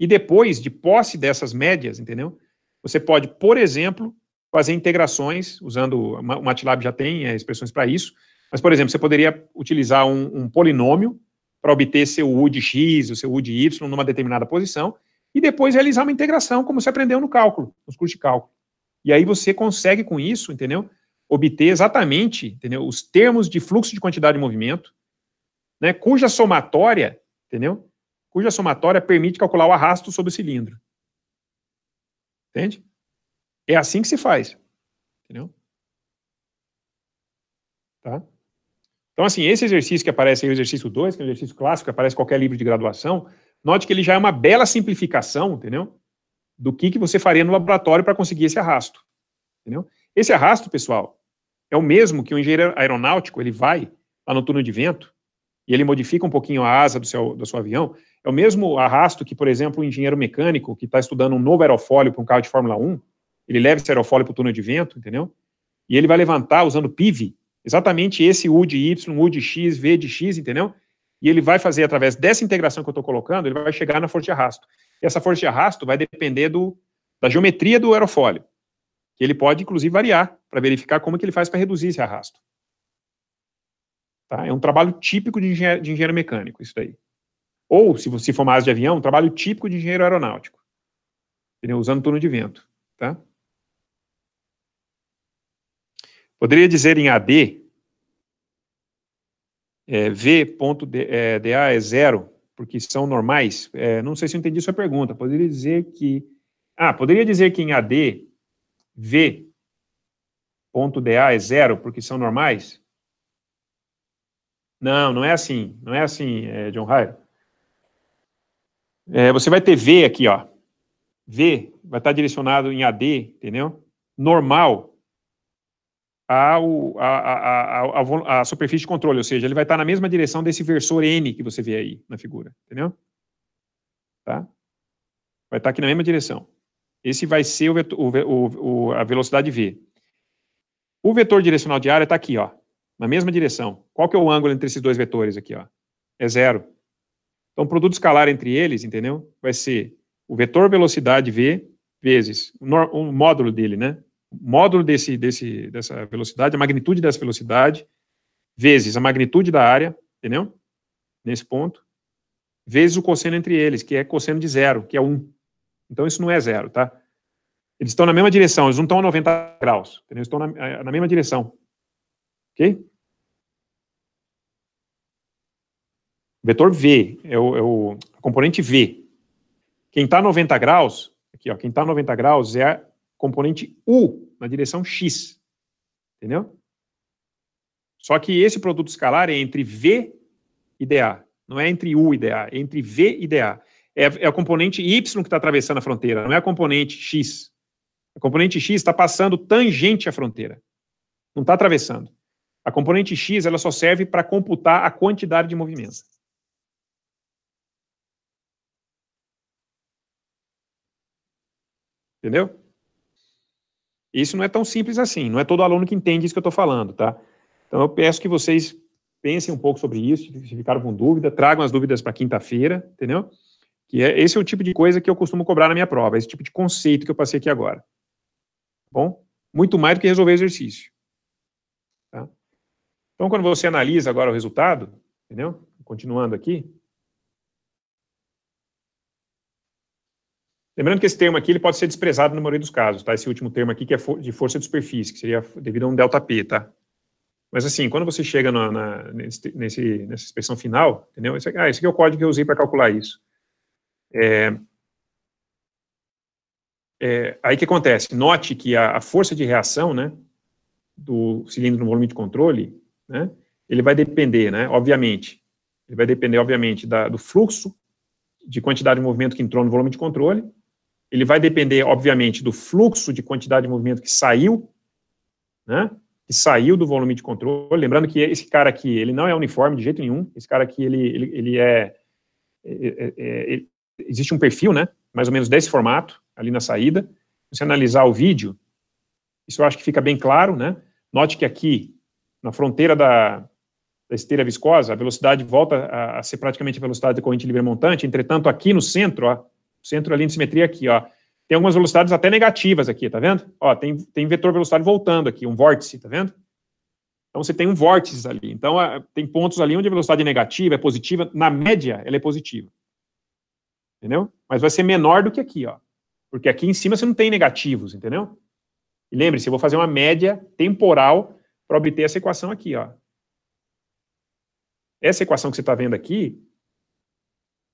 Speaker 1: e depois, de posse dessas médias, entendeu? Você pode, por exemplo, fazer integrações, usando, o MATLAB já tem é, expressões para isso, mas, por exemplo, você poderia utilizar um, um polinômio para obter seu U de x, o seu U de y numa determinada posição, e depois realizar uma integração, como você aprendeu no cálculo, nos cursos de cálculo. E aí você consegue, com isso, entendeu? Obter exatamente, entendeu? Os termos de fluxo de quantidade de movimento, né? Cuja somatória, entendeu? Cuja somatória permite calcular o arrasto sobre o cilindro. Entende? É assim que se faz. Entendeu? Tá? Então, assim, esse exercício que aparece aí, o exercício 2, que é um exercício clássico, que aparece em qualquer livro de graduação, note que ele já é uma bela simplificação, entendeu? Do que, que você faria no laboratório para conseguir esse arrasto. Entendeu? Esse arrasto, pessoal, é o mesmo que o engenheiro aeronáutico, ele vai lá no túnel de vento, e ele modifica um pouquinho a asa do seu, do seu avião, é o mesmo arrasto que, por exemplo, o engenheiro mecânico que está estudando um novo aerofólio para um carro de Fórmula 1, ele leva esse aerofólio para o túnel de vento, entendeu? E ele vai levantar usando PIV, exatamente esse U de Y, U de X, V de X, entendeu? E ele vai fazer, através dessa integração que eu estou colocando, ele vai chegar na força de arrasto. E essa força de arrasto vai depender do, da geometria do aerofólio, que ele pode, inclusive, variar, para verificar como que ele faz para reduzir esse arrasto. Tá? É um trabalho típico de de engenheiro mecânico, isso daí. Ou, se você for mais de avião, um trabalho típico de engenheiro aeronáutico. Entendeu? Usando turno de vento. Tá? Poderia dizer em AD, é, V.DA é, é zero, porque são normais? É, não sei se eu entendi sua pergunta. Poderia dizer que... Ah, poderia dizer que em AD, V.DA é zero, porque são normais? Não, não é assim. Não é assim, é, John Hyde. É, você vai ter V aqui, ó. V vai estar direcionado em AD, entendeu? Normal a, a, a, a, superfície de controle, ou seja, ele vai estar na mesma direção desse versor N que você vê aí na figura, entendeu? Tá? Vai estar aqui na mesma direção. Esse vai ser o vetor, o, o, a velocidade V. O vetor direcional de área está aqui, ó, na mesma direção. Qual que é o ângulo entre esses dois vetores aqui, ó? É zero. Então, o produto escalar entre eles, entendeu? Vai ser o vetor velocidade V vezes o, o módulo dele, né? módulo desse, desse, dessa velocidade, a magnitude dessa velocidade, vezes a magnitude da área, entendeu? Nesse ponto, vezes o cosseno entre eles, que é cosseno de zero, que é 1. Então, isso não é zero, tá? Eles estão na mesma direção, eles não estão a 90 graus, entendeu? Eles estão na, eh, na mesma direção. Ok? Vetor V, é o, é o componente V. Quem está a 90 graus, aqui, ó, quem está a 90 graus é componente U na direção X. Entendeu? Só que esse produto escalar é entre V e dA. Não é entre U e dA, é entre V e dA. É, é a componente Y que está atravessando a fronteira, não é a componente X. A componente X está passando tangente à fronteira. Não está atravessando. A componente X ela só serve para computar a quantidade de movimento. Entendeu? Isso não é tão simples assim, não é todo aluno que entende isso que eu estou falando, tá? Então eu peço que vocês pensem um pouco sobre isso, se ficaram com dúvida, tragam as dúvidas para quinta-feira, entendeu? Que é, esse é o tipo de coisa que eu costumo cobrar na minha prova, esse tipo de conceito que eu passei aqui agora. Bom? Muito mais do que resolver exercício. Tá? Então, quando você analisa agora o resultado, entendeu? Continuando aqui, Lembrando que esse termo aqui ele pode ser desprezado na maioria dos casos, tá? Esse último termo aqui que é de força de superfície, que seria devido a um ΔP, tá? Mas assim, quando você chega na, na, nesse, nesse, nessa expressão final, entendeu? Esse, ah, esse aqui é o código que eu usei para calcular isso. É, é, aí que acontece? Note que a, a, força de reação, né, do cilindro no volume de controle, né, ele vai depender, né, obviamente, ele vai depender, obviamente, da, do fluxo de quantidade de movimento que entrou no volume de controle, ele vai depender, obviamente, do fluxo de quantidade de movimento que saiu, né, que saiu do volume de controle. Lembrando que esse cara aqui, ele não é uniforme de jeito nenhum. Esse cara aqui, ele, ele, ele é, é, é, é existe um perfil, né, mais ou menos desse formato, ali na saída. Se você analisar o vídeo, isso eu acho que fica bem claro, né. Note que aqui, na fronteira da, da esteira viscosa, a velocidade volta a, a ser praticamente a velocidade da corrente livre montante, entretanto, aqui no centro, ó, centro ali de simetria aqui, ó. Tem algumas velocidades até negativas aqui, tá vendo? Ó, tem, tem vetor velocidade voltando aqui, um vórtice, tá vendo? Então você tem um vórtice ali. Então tem pontos ali onde a velocidade é negativa, é positiva, na média ela é positiva. Entendeu? Mas vai ser menor do que aqui, ó. Porque aqui em cima você não tem negativos, entendeu? E lembre-se, eu vou fazer uma média temporal para obter essa equação aqui, ó. Essa equação que você está vendo aqui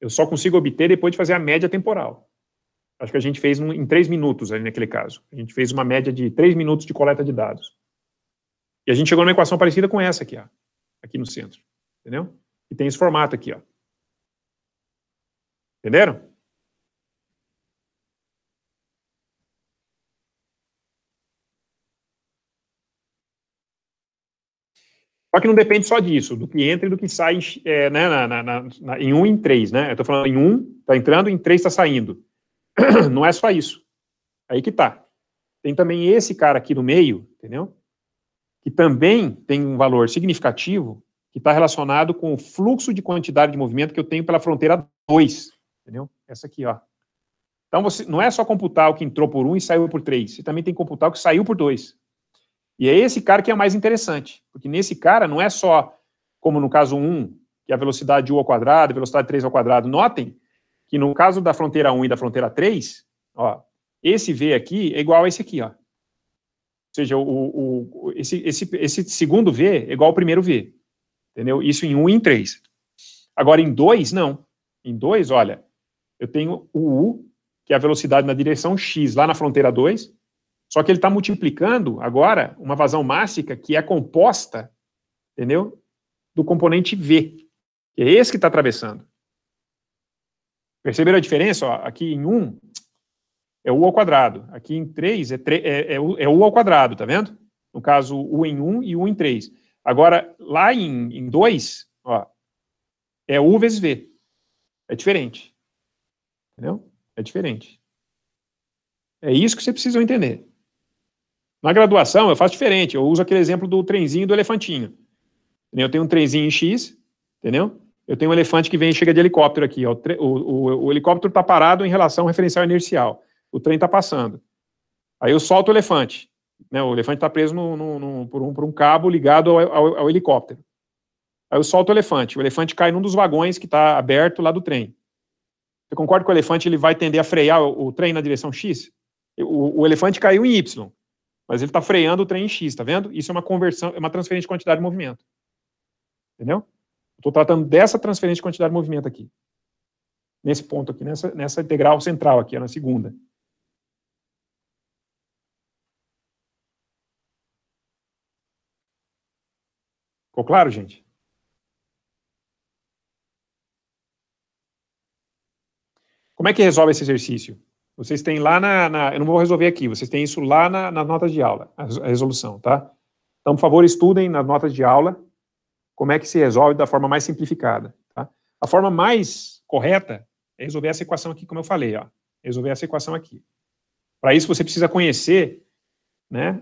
Speaker 1: eu só consigo obter depois de fazer a média temporal. Acho que a gente fez um, em três minutos ali naquele caso. A gente fez uma média de três minutos de coleta de dados. E a gente chegou numa equação parecida com essa aqui, ó, aqui no centro. Entendeu? E tem esse formato aqui, ó. Entenderam? Só que não depende só disso, do que entra e do que sai é, né, na, na, na, em um e em três, né? Eu estou falando em um, está entrando, em três está saindo. <clears throat> Não é só isso. Aí que tá. Tem também esse cara aqui no meio, entendeu? Que também tem um valor significativo que está relacionado com o fluxo de quantidade de movimento que eu tenho pela fronteira 2, entendeu? Essa aqui, ó. Então, você não é só computar o que entrou por um e saiu por três, você também tem que computar o que saiu por dois. E é esse cara que é mais interessante, porque nesse cara não é só como no caso 1, que é a velocidade de u ao quadrado, velocidade 3 ao quadrado. Notem que no caso da fronteira 1 e da fronteira 3, ó, esse V aqui é igual a esse aqui, ó. Ou seja, o, o, esse, esse, esse segundo V é igual ao primeiro V. Entendeu? Isso em 1 e em 3. Agora, em 2, não. Em 2, olha, eu tenho o U, que é a velocidade na direção X, lá na fronteira 2, só que ele está multiplicando agora uma vazão mássica que é composta, entendeu? Do componente V, que é esse que está atravessando. Perceberam a diferença? Ó, aqui em 1 é U ao quadrado, aqui em 3 é, é, é, é U ao quadrado, tá vendo? No caso, U em 1 e U em 3. Agora, lá em, em 2, ó, é U vezes V. É diferente. Entendeu? É diferente. É isso que vocês precisam entender. Na graduação, eu faço diferente. Eu uso aquele exemplo do trenzinho do elefantinho. Eu tenho um trenzinho em X, entendeu? Eu tenho um elefante que vem e chega de helicóptero aqui. Ó. O, o, o helicóptero está parado em relação ao referencial inercial. O trem está passando. Aí eu solto o elefante. Né? O elefante está preso no, no, no, por, um, por, um, cabo ligado ao, ao, ao, helicóptero. Aí eu solto o elefante. O elefante cai num dos vagões que está aberto lá do trem. Você concorda que o elefante ele vai tender a frear o, o trem na direção X? O, o, elefante caiu em Y, mas ele está freando o trem em X, tá vendo? Isso é uma conversão, é uma transferência de quantidade de movimento. Entendeu? Estou tratando dessa transferência de quantidade de movimento aqui. Nesse ponto aqui, nessa, nessa integral central aqui, na segunda. Ficou claro, gente? Como é que resolve esse exercício? Vocês têm lá na, na, Eu não vou resolver aqui, vocês têm isso lá na, nas notas de aula, a, resolução, tá? Então, por favor, estudem nas notas de aula como é que se resolve da forma mais simplificada, tá? A forma mais correta é resolver essa equação aqui, como eu falei, ó. Resolver essa equação aqui. Para isso, você precisa conhecer, né,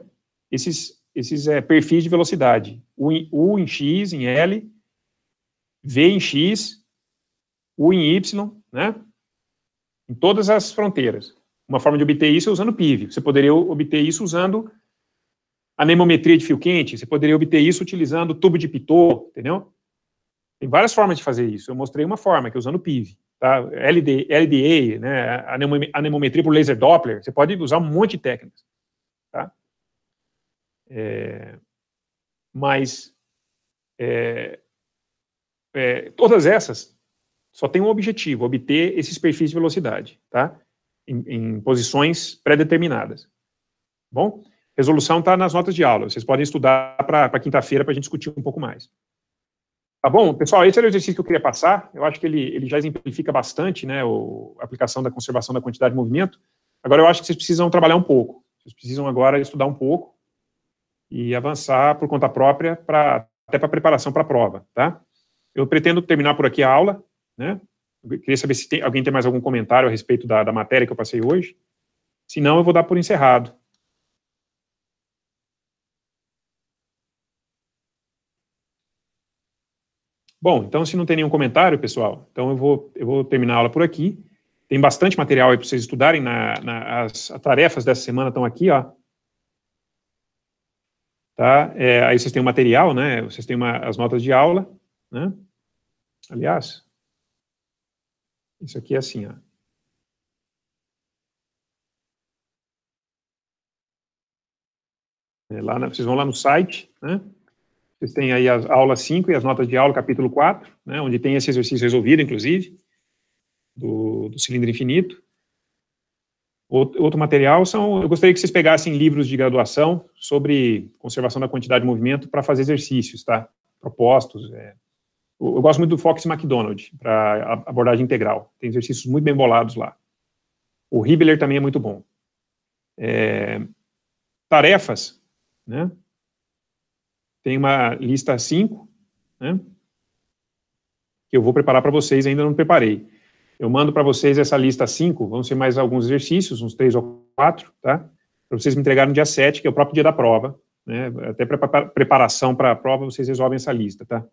Speaker 1: esses, esses é, perfis de velocidade. U em, U em X, em L, V em X, U em Y, né? Em todas as fronteiras. Uma forma de obter isso é usando PIV. Você poderia obter isso usando anemometria de fio quente, você poderia obter isso utilizando tubo de Pitot, entendeu? Tem várias formas de fazer isso. Eu mostrei uma forma, que é usando PIV. Tá? LD, LDA, né, anemometria por laser Doppler, você pode usar um monte de técnicas. Tá? É, mas é, é, todas essas só tem um objetivo, obter esses perfis de velocidade, tá? Em, em posições pré-determinadas. Bom, resolução está nas notas de aula. Vocês podem estudar para quinta-feira para a gente discutir um pouco mais. Tá bom, pessoal, esse era o exercício que eu queria passar. Eu acho que ele, ele já exemplifica bastante né, o, a aplicação da conservação da quantidade de movimento. Agora, eu acho que vocês precisam trabalhar um pouco. Vocês precisam agora estudar um pouco e avançar por conta própria, pra, até para preparação para a prova, tá? Eu pretendo terminar por aqui a aula. Né? Eu queria saber se tem, alguém tem mais algum comentário a respeito da, da matéria que eu passei hoje. Se não, eu vou dar por encerrado. Bom, então se não tem nenhum comentário, pessoal, então eu vou, eu vou terminar a aula por aqui. Tem bastante material aí para vocês estudarem. Na, na as, as, tarefas dessa semana estão aqui, ó. Tá? É, aí vocês têm o material, né? Vocês têm uma, as notas de aula, né? Aliás, isso aqui é assim, ó. É, lá vocês vão lá no site, né? Vocês têm aí a aula 5 e as notas de aula, capítulo 4, né, onde tem esse exercício resolvido, inclusive, do, do cilindro infinito. Outro, outro material são, eu gostaria que vocês pegassem livros de graduação sobre conservação da quantidade de movimento para fazer exercícios, tá? Propostos, é, eu gosto muito do Fox McDonald para abordagem integral. Tem exercícios muito bem bolados lá. O Hibbeler também é muito bom. É, tarefas, né? Tem uma lista 5, né? Que eu vou preparar para vocês, ainda não preparei. Eu mando para vocês essa lista 5, vão ser mais alguns exercícios, uns três ou quatro, tá? Para vocês me entregarem no dia 7, que é o próprio dia da prova, né? Até para preparação para a prova, vocês resolvem essa lista, tá?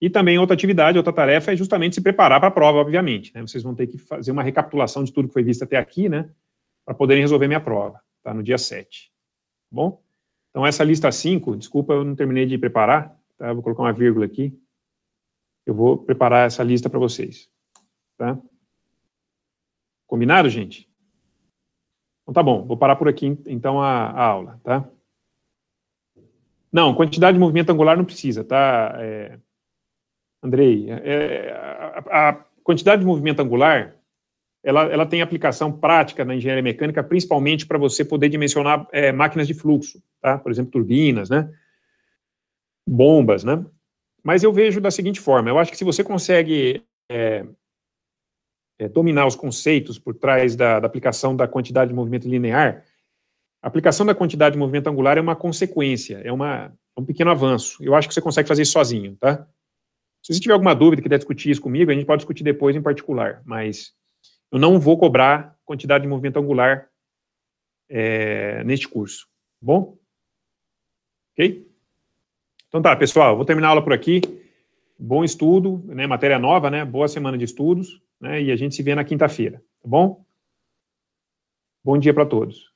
Speaker 1: E também outra atividade, outra tarefa é justamente se preparar para a prova, obviamente. Né? Vocês vão ter que fazer uma recapitulação de tudo que foi visto até aqui, né? Para poderem resolver minha prova, tá? No dia 7. Bom? Então, essa lista 5, desculpa, eu não terminei de preparar, tá? Vou colocar uma vírgula aqui. Eu vou preparar essa lista para vocês, tá? Combinado, gente? Então tá bom, vou parar por aqui então a, a aula, tá? Não, quantidade de movimento angular não precisa, tá, é, Andrei? É, a, a, quantidade de movimento angular, ela, ela tem aplicação prática na engenharia mecânica, principalmente para você poder dimensionar é, máquinas de fluxo, tá? Por exemplo, turbinas, né? Bombas, né? Mas eu vejo da seguinte forma, eu acho que se você consegue é, é, dominar os conceitos por trás da, da, aplicação da quantidade de movimento linear, a aplicação da quantidade de movimento angular é uma consequência, é uma, é um pequeno avanço. Eu acho que você consegue fazer isso sozinho, tá? Se você tiver alguma dúvida, quiser discutir isso comigo, a gente pode discutir depois em particular, mas eu não vou cobrar quantidade de movimento angular é, neste curso, tá bom? Ok? Então tá, pessoal, vou terminar a aula por aqui. Bom estudo, né, matéria nova, né, boa semana de estudos né, e a gente se vê na quinta-feira, tá bom? Bom dia para todos.